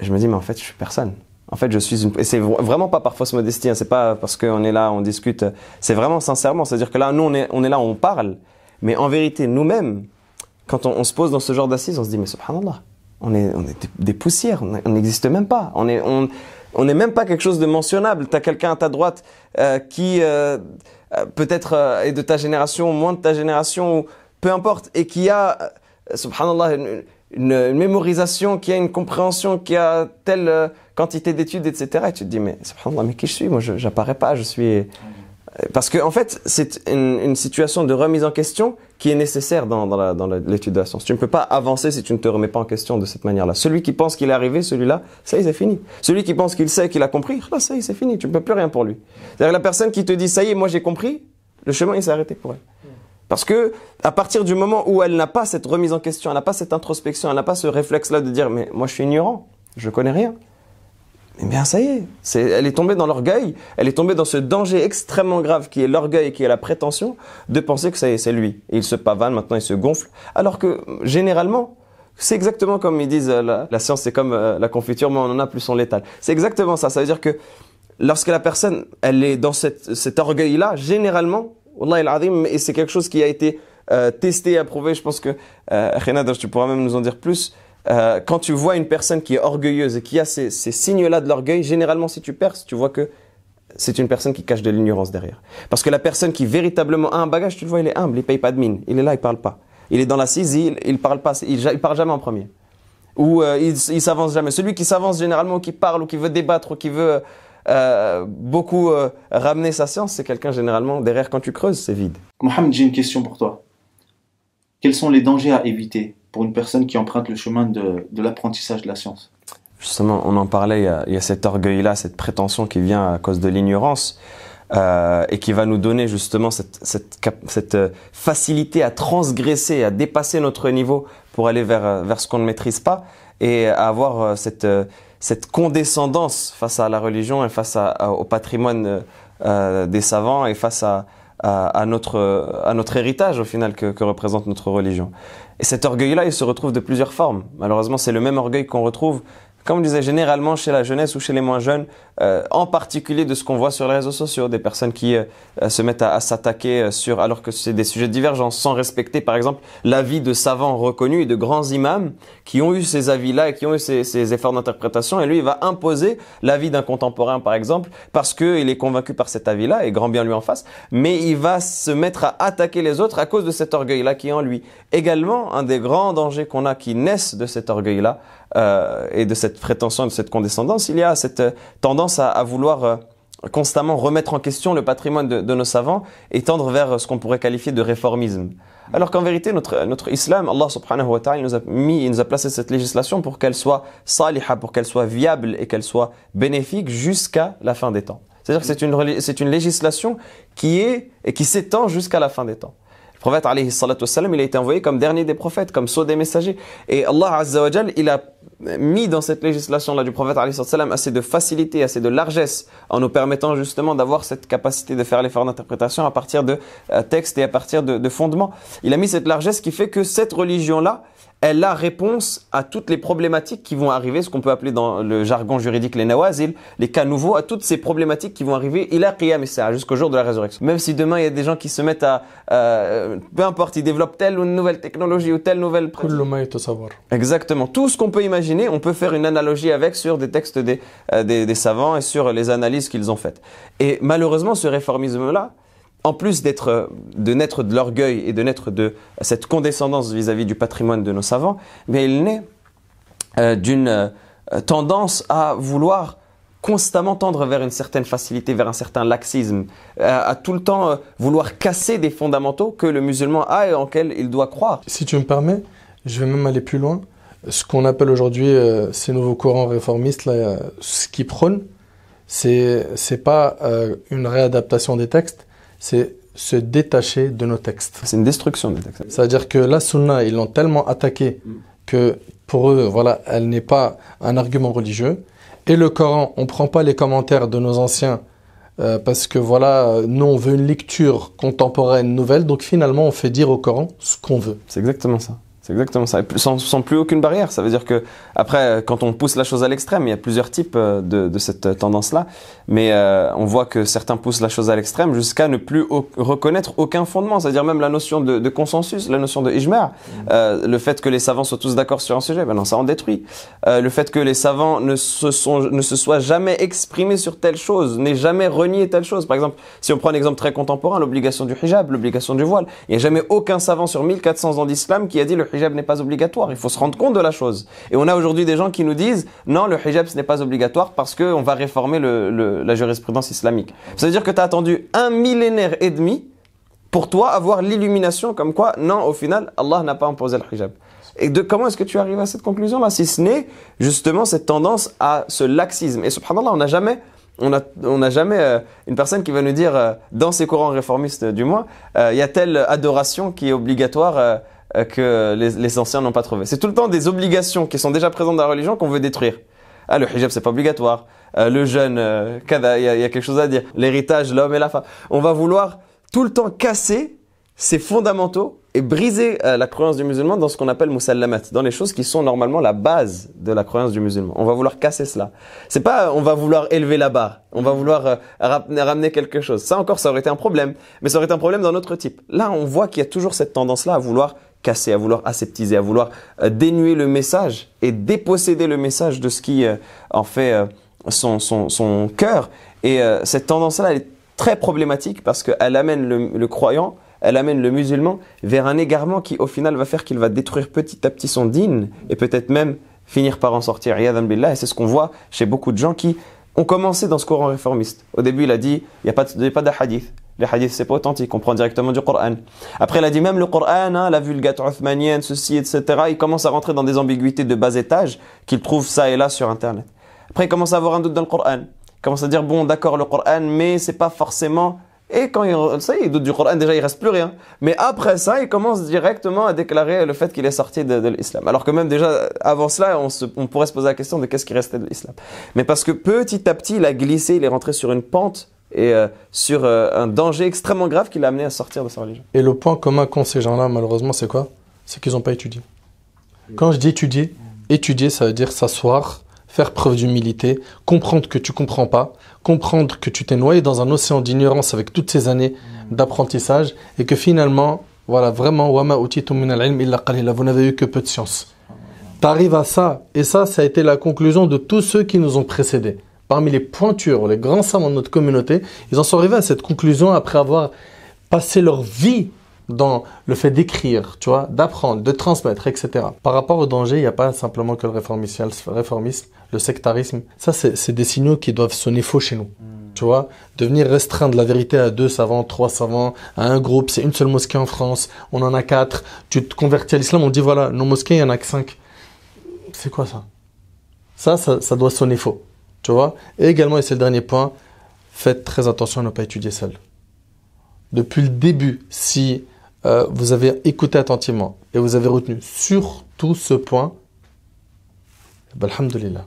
je me dis, mais en fait, je suis personne. En fait, je suis une. Et c'est vr- vraiment pas par fausse modestie, hein, c'est pas parce qu'on est là, on discute. C'est vraiment sincèrement. C'est-à-dire que là, nous, on est, on est là, on parle. Mais en vérité, nous-mêmes, quand on, se pose dans ce genre d'assises, on se dit, mais subhanallah, on est, on est des, poussières, on n'existe même pas. On est, on, on n'est même pas quelque chose de mentionnable. Tu as quelqu'un à ta droite euh, qui euh, euh, peut-être euh, est de ta génération, moins de ta génération, ou peu importe, et qui a, euh, subhanallah, une, mémorisation, qui a une compréhension, qui a telle euh, quantité d'études, etc. Et tu te dis, mais subhanallah, mais qui je suis? Moi, je j'apparais pas, je suis... euh, Parce que en fait, c'est une, situation de remise en question qui est nécessaire dans, dans l'étude de la science. Tu ne peux pas avancer si tu ne te remets pas en question de cette manière-là. Celui qui pense qu'il est arrivé, celui-là, ça y est, c'est fini. Celui qui pense qu'il sait, qu'il a compris, là, ça y est, c'est fini. Tu ne peux plus rien pour lui. C'est-à-dire la personne qui te dit, ça y est, moi j'ai compris, le chemin il s'est arrêté pour elle. Parce que à partir du moment où elle n'a pas cette remise en question, elle n'a pas cette introspection, elle n'a pas ce réflexe-là de dire, mais moi je suis ignorant, je connais rien. Eh bien, ça y est, elle est tombée dans l'orgueil, elle est tombée dans ce danger extrêmement grave qui est l'orgueil, qui est la prétention, de penser que c'est lui. Et il se pavane, maintenant il se gonfle. Alors que, généralement, c'est exactement comme ils disent, euh, la, science c'est comme euh, la confiture, moins on en a, plus on l'étale. C'est exactement ça. Ça veut dire que lorsque la personne, elle est dans cette, cet orgueil-là, généralement, Wallah et c'est quelque chose qui a été euh, testé approuvé, je pense que, euh, tu pourras même nous en dire plus, euh, quand tu vois une personne qui est orgueilleuse et qui a ces, signes-là de l'orgueil, généralement si tu perces, tu vois que c'est une personne qui cache de l'ignorance derrière. Parce que la personne qui véritablement a un bagage, tu le vois, il est humble, il paye pas de mine, il est là, il parle pas. Il est dans l'assise, il, il parle pas, il parle jamais en premier. Ou euh, il, il s'avance jamais. Celui qui s'avance généralement, ou qui parle, ou qui veut débattre, ou qui veut euh, beaucoup euh, ramener sa science, c'est quelqu'un généralement derrière quand tu creuses, c'est vide. Mohamed, j'ai une question pour toi. Quels sont les dangers à éviter pour une personne qui emprunte le chemin de, de l'apprentissage de la science? Justement, on en parlait, il y a, il y a cet orgueil-là, cette prétention qui vient à cause de l'ignorance euh, et qui va nous donner justement cette, cette, cap- cette facilité à transgresser, à dépasser notre niveau pour aller vers, vers ce qu'on ne maîtrise pas et à avoir cette, cette condescendance face à la religion et face à, au patrimoine euh, euh, des savants et face à, à, notre, à notre héritage au final que, que représente notre religion. Et cet orgueil-là, il se retrouve de plusieurs formes. Malheureusement, c'est le même orgueil qu'on retrouve, comme on disait, généralement chez la jeunesse ou chez les moins jeunes, euh, en particulier de ce qu'on voit sur les réseaux sociaux, des personnes qui euh, euh, se mettent à, s'attaquer euh, sur, alors que c'est des sujets de divergence, sans respecter, par exemple, l'avis de savants reconnus et de grands imams qui ont eu ces avis-là et qui ont eu ces, ces efforts d'interprétation. Et lui, il va imposer l'avis d'un contemporain, par exemple, parce qu'il est convaincu par cet avis-là, et grand bien lui en face, mais il va se mettre à attaquer les autres à cause de cet orgueil-là qui est en lui. Également, un des grands dangers qu'on a qui naissent de cet orgueil-là euh, et de cette prétention, de cette condescendance, il y a cette euh, tendance à, vouloir euh, constamment remettre en question le patrimoine de, nos savants et tendre vers ce qu'on pourrait qualifier de réformisme. Alors qu'en vérité, notre, islam, Allah subhanahu wa ta'ala, nous a mis, il nous a placé cette législation pour qu'elle soit saliha, pour qu'elle soit viable et qu'elle soit bénéfique jusqu'à la fin des temps. C'est-à-dire que c'est une, c'est une législation qui est et qui s'étend jusqu'à la fin des temps. Le prophète alayhi wassalam, il a été envoyé comme dernier des prophètes, comme sceau des messagers. Et Allah azza wa jal, il a mis dans cette législation-là du prophète alayhi wassalam assez de facilité, assez de largesse, en nous permettant justement d'avoir cette capacité de faire l'effort d'interprétation à partir de euh, textes et à partir de fondements. Il a mis cette largesse qui fait que cette religion-là, elle a réponse à toutes les problématiques qui vont arriver, ce qu'on peut appeler dans le jargon juridique les nawazil, les cas nouveaux, à toutes ces problématiques qui vont arriver, il a qiyam jusqu'au jour de la résurrection. Même si demain il y a des gens qui se mettent à, euh, peu importe, ils développent telle ou une nouvelle technologie ou telle nouvelle... savoir. Exactement. Tout ce qu'on peut imaginer, on peut faire une analogie avec sur des textes des, euh, des, des savants et sur les analyses qu'ils ont faites. Et malheureusement, ce réformisme-là, en plus d'être, de naître de l'orgueil et de naître de cette condescendance vis-à-vis du patrimoine de nos savants, mais il naît euh, d'une euh, tendance à vouloir constamment tendre vers une certaine facilité, vers un certain laxisme, euh, à, tout le temps vouloir casser des fondamentaux que le musulman a et en lesquels il doit croire. Si tu me permets, je vais même aller plus loin. Ce qu'on appelle aujourd'hui ces nouveaux courants réformistes, ce qu'ils prônent, c'est c'est pas une réadaptation des textes, c'est se détacher de nos textes. C'est une destruction des textes. C'est-à-dire que la sunna, ils l'ont tellement attaquée que pour eux, voilà, elle n'est pas un argument religieux. Et le Coran, on ne prend pas les commentaires de nos anciens euh, parce que voilà, nous on veut une lecture contemporaine nouvelle, donc finalement on fait dire au Coran ce qu'on veut. C'est exactement ça. C'est exactement ça. Sans, sans, plus aucune barrière. Ça veut dire que, après, quand on pousse la chose à l'extrême, il y a plusieurs types euh, de, de cette tendance-là. Mais euh, on voit que certains poussent la chose à l'extrême jusqu'à ne plus reconnaître aucun fondement. C'est-à-dire même la notion de, de, consensus, la notion de ijma'. Mmh. Euh, le fait que les savants soient tous d'accord sur un sujet, ben non, ça en détruit. Euh, le fait que les savants ne se, sont, ne se soient jamais exprimés sur telle chose, n'aient jamais renié telle chose. Par exemple, si on prend un exemple très contemporain, l'obligation du hijab, l'obligation du voile. Il n'y a jamais aucun savant sur 1400 ans d'islam qui a dit le hijab n'est pas obligatoire. Il faut se rendre compte de la chose. Et on a aujourd'hui des gens qui nous disent non, le hijab ce n'est pas obligatoire parce qu'on va réformer la jurisprudence islamique. Ça veut dire que tu as attendu un millénaire et demi pour toi avoir l'illumination comme quoi non, au final, Allah n'a pas imposé le hijab. Et de comment est-ce que tu arrives à cette conclusion-là Si ce n'est justement cette tendance à ce laxisme? Et subhanallah, on n'a jamais on n'a on a jamais euh, une personne qui va nous dire, euh, dans ces courants réformistes du moins, euh, il y a telle adoration qui est obligatoire euh, que les, les anciens n'ont pas trouvé. C'est tout le temps des obligations qui sont déjà présentes dans la religion qu'on veut détruire. Ah, le hijab, c'est pas obligatoire. Euh, le jeûne, euh, il y, a, y, a quelque chose à dire. L'héritage, l'homme et la femme. On va vouloir tout le temps casser ces fondamentaux et briser euh, la croyance du musulman dans ce qu'on appelle musallamat, dans les choses qui sont normalement la base de la croyance du musulman. On va vouloir casser cela. C'est pas on va vouloir élever la barre, on va vouloir euh, ramener quelque chose. Ça encore, ça aurait été un problème, mais ça aurait été un problème d'un autre type. Là, on voit qu'il y a toujours cette tendance-là à vouloir casser, à vouloir aseptiser, à vouloir euh, dénuer le message et déposséder le message de ce qui euh, en fait euh, son, son, son cœur. Et cette tendance-là, elle est très problématique parce qu'elle amène le, croyant, elle amène le musulman vers un égarement qui, au final, va faire qu'il va détruire petit à petit son dîne et peut-être même finir par en sortir. Et c'est ce qu'on voit chez beaucoup de gens qui ont commencé dans ce courant réformiste. Au début, il a dit, il n'y a pas pas de hadith. Les hadiths, c'est pas authentique, on prend directement du Coran. Après, il a dit même le Coran, hein, la vulgate othmanienne, ceci, etc. Il commence à rentrer dans des ambiguïtés de bas étage qu'il trouve ça et là sur Internet. Après, il commence à avoir un doute dans le Coran. Il commence à dire, bon, d'accord, le Coran, mais c'est pas forcément... Et quand il, ça, il doute du Coran, déjà, il reste plus rien. Mais après ça, il commence directement à déclarer le fait qu'il est sorti de, l'islam. Alors que même déjà, avant cela, on, pourrait se poser la question de qu'est-ce qui restait de l'islam. Mais parce que petit à petit, il a glissé, il est rentré sur une pente et euh, sur euh, un danger extrêmement grave qui l'a amené à sortir de sa religion. Et le point commun qu'ont ces gens-là, malheureusement, c'est quoi? C'est qu'ils n'ont pas étudié. Quand je dis étudier, étudier, ça veut dire s'asseoir, faire preuve d'humilité, comprendre que tu comprends pas, comprendre que tu t'es noyé dans un océan d'ignorance avec toutes ces années d'apprentissage et que finalement, voilà, vraiment, vous n'avez eu que peu de science. Tu arrives à ça, et ça, ça a été la conclusion de tous ceux qui nous ont précédés parmi les pointures, les grands savants de notre communauté, ils en sont arrivés à cette conclusion après avoir passé leur vie dans le fait d'écrire, tu vois, d'apprendre, de transmettre, etc. Par rapport au danger, il n'y a pas simplement que le réformisme, le sectarisme. Ça, c'est des signaux qui doivent sonner faux chez nous. Hmm. Tu vois, devenir restreindre la vérité à deux savants, trois savants, à un groupe, c'est une seule mosquée en France, on en a quatre. Tu te convertis à l'islam, on dit voilà, nos mosquées, il n'y en a que cinq. C'est quoi ça? Ça, ça, ça doit sonner faux. Tu vois? Et également, et c'est le dernier point, faites très attention à ne pas étudier seul. Depuis le début, si euh, vous avez écouté attentivement et vous avez retenu surtout ce point, ben, alhamdulillah.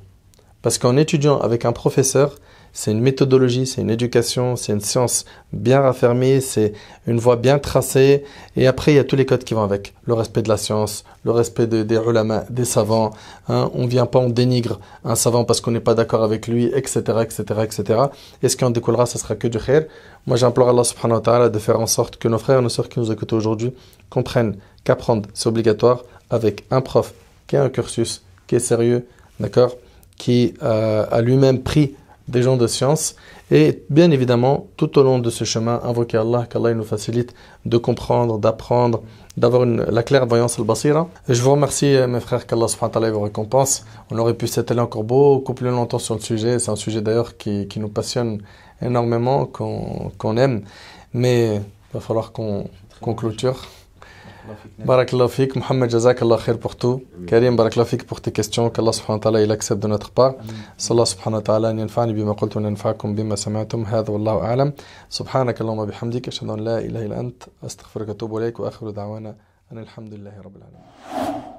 Parce qu'en étudiant avec un professeur, c'est une méthodologie, c'est une éducation, c'est une science bien raffermie, c'est une voie bien tracée. Et après, il y a tous les codes qui vont avec. Le respect de la science, le respect des des savants. Hein. On vient pas, on dénigre un savant parce qu'on n'est pas d'accord avec lui, etc., etc., etc. Et ce qui en découlera, ce sera que du khair. Moi, j'implore Allah subhanahu wa ta'ala de faire en sorte que nos frères et nos sœurs qui nous écoutent aujourd'hui comprennent qu'apprendre, c'est obligatoire avec un prof qui a un cursus, qui est sérieux, d'accord, qui euh, a lui-même pris des gens de science. Et bien évidemment, tout au long de ce chemin, invoquer Allah, qu'Allah nous facilite de comprendre, d'apprendre, d'avoir la clairvoyance al-basira. Je vous remercie, mes frères, qu'Allah vous récompense. On aurait pu s'étaler encore beaucoup plus longtemps sur le sujet. C'est un sujet d'ailleurs qui, nous passionne énormément, qu'on aime. Mais il va falloir qu'on qu clôture. Barakallahu fik. Mohamed Jazakallah khair pour tout. Karim, barakallahu fik pour tes questions. Qu'Allah subhanahu wa ta'ala il accepte de notre part. Sallallahu subhanahu wa ta'ala an yanfa'ni bima qultu wa yanfa'akum bima sami'tum. Hadha wallahu a'lam. Subhanak Allahumma bihamdika. Ashhadu an la ilaha illa ant. Astaghfiruka wa atubu ilayk. Wa akhiru da'wana. An alhamdulillahi rabbil alamin.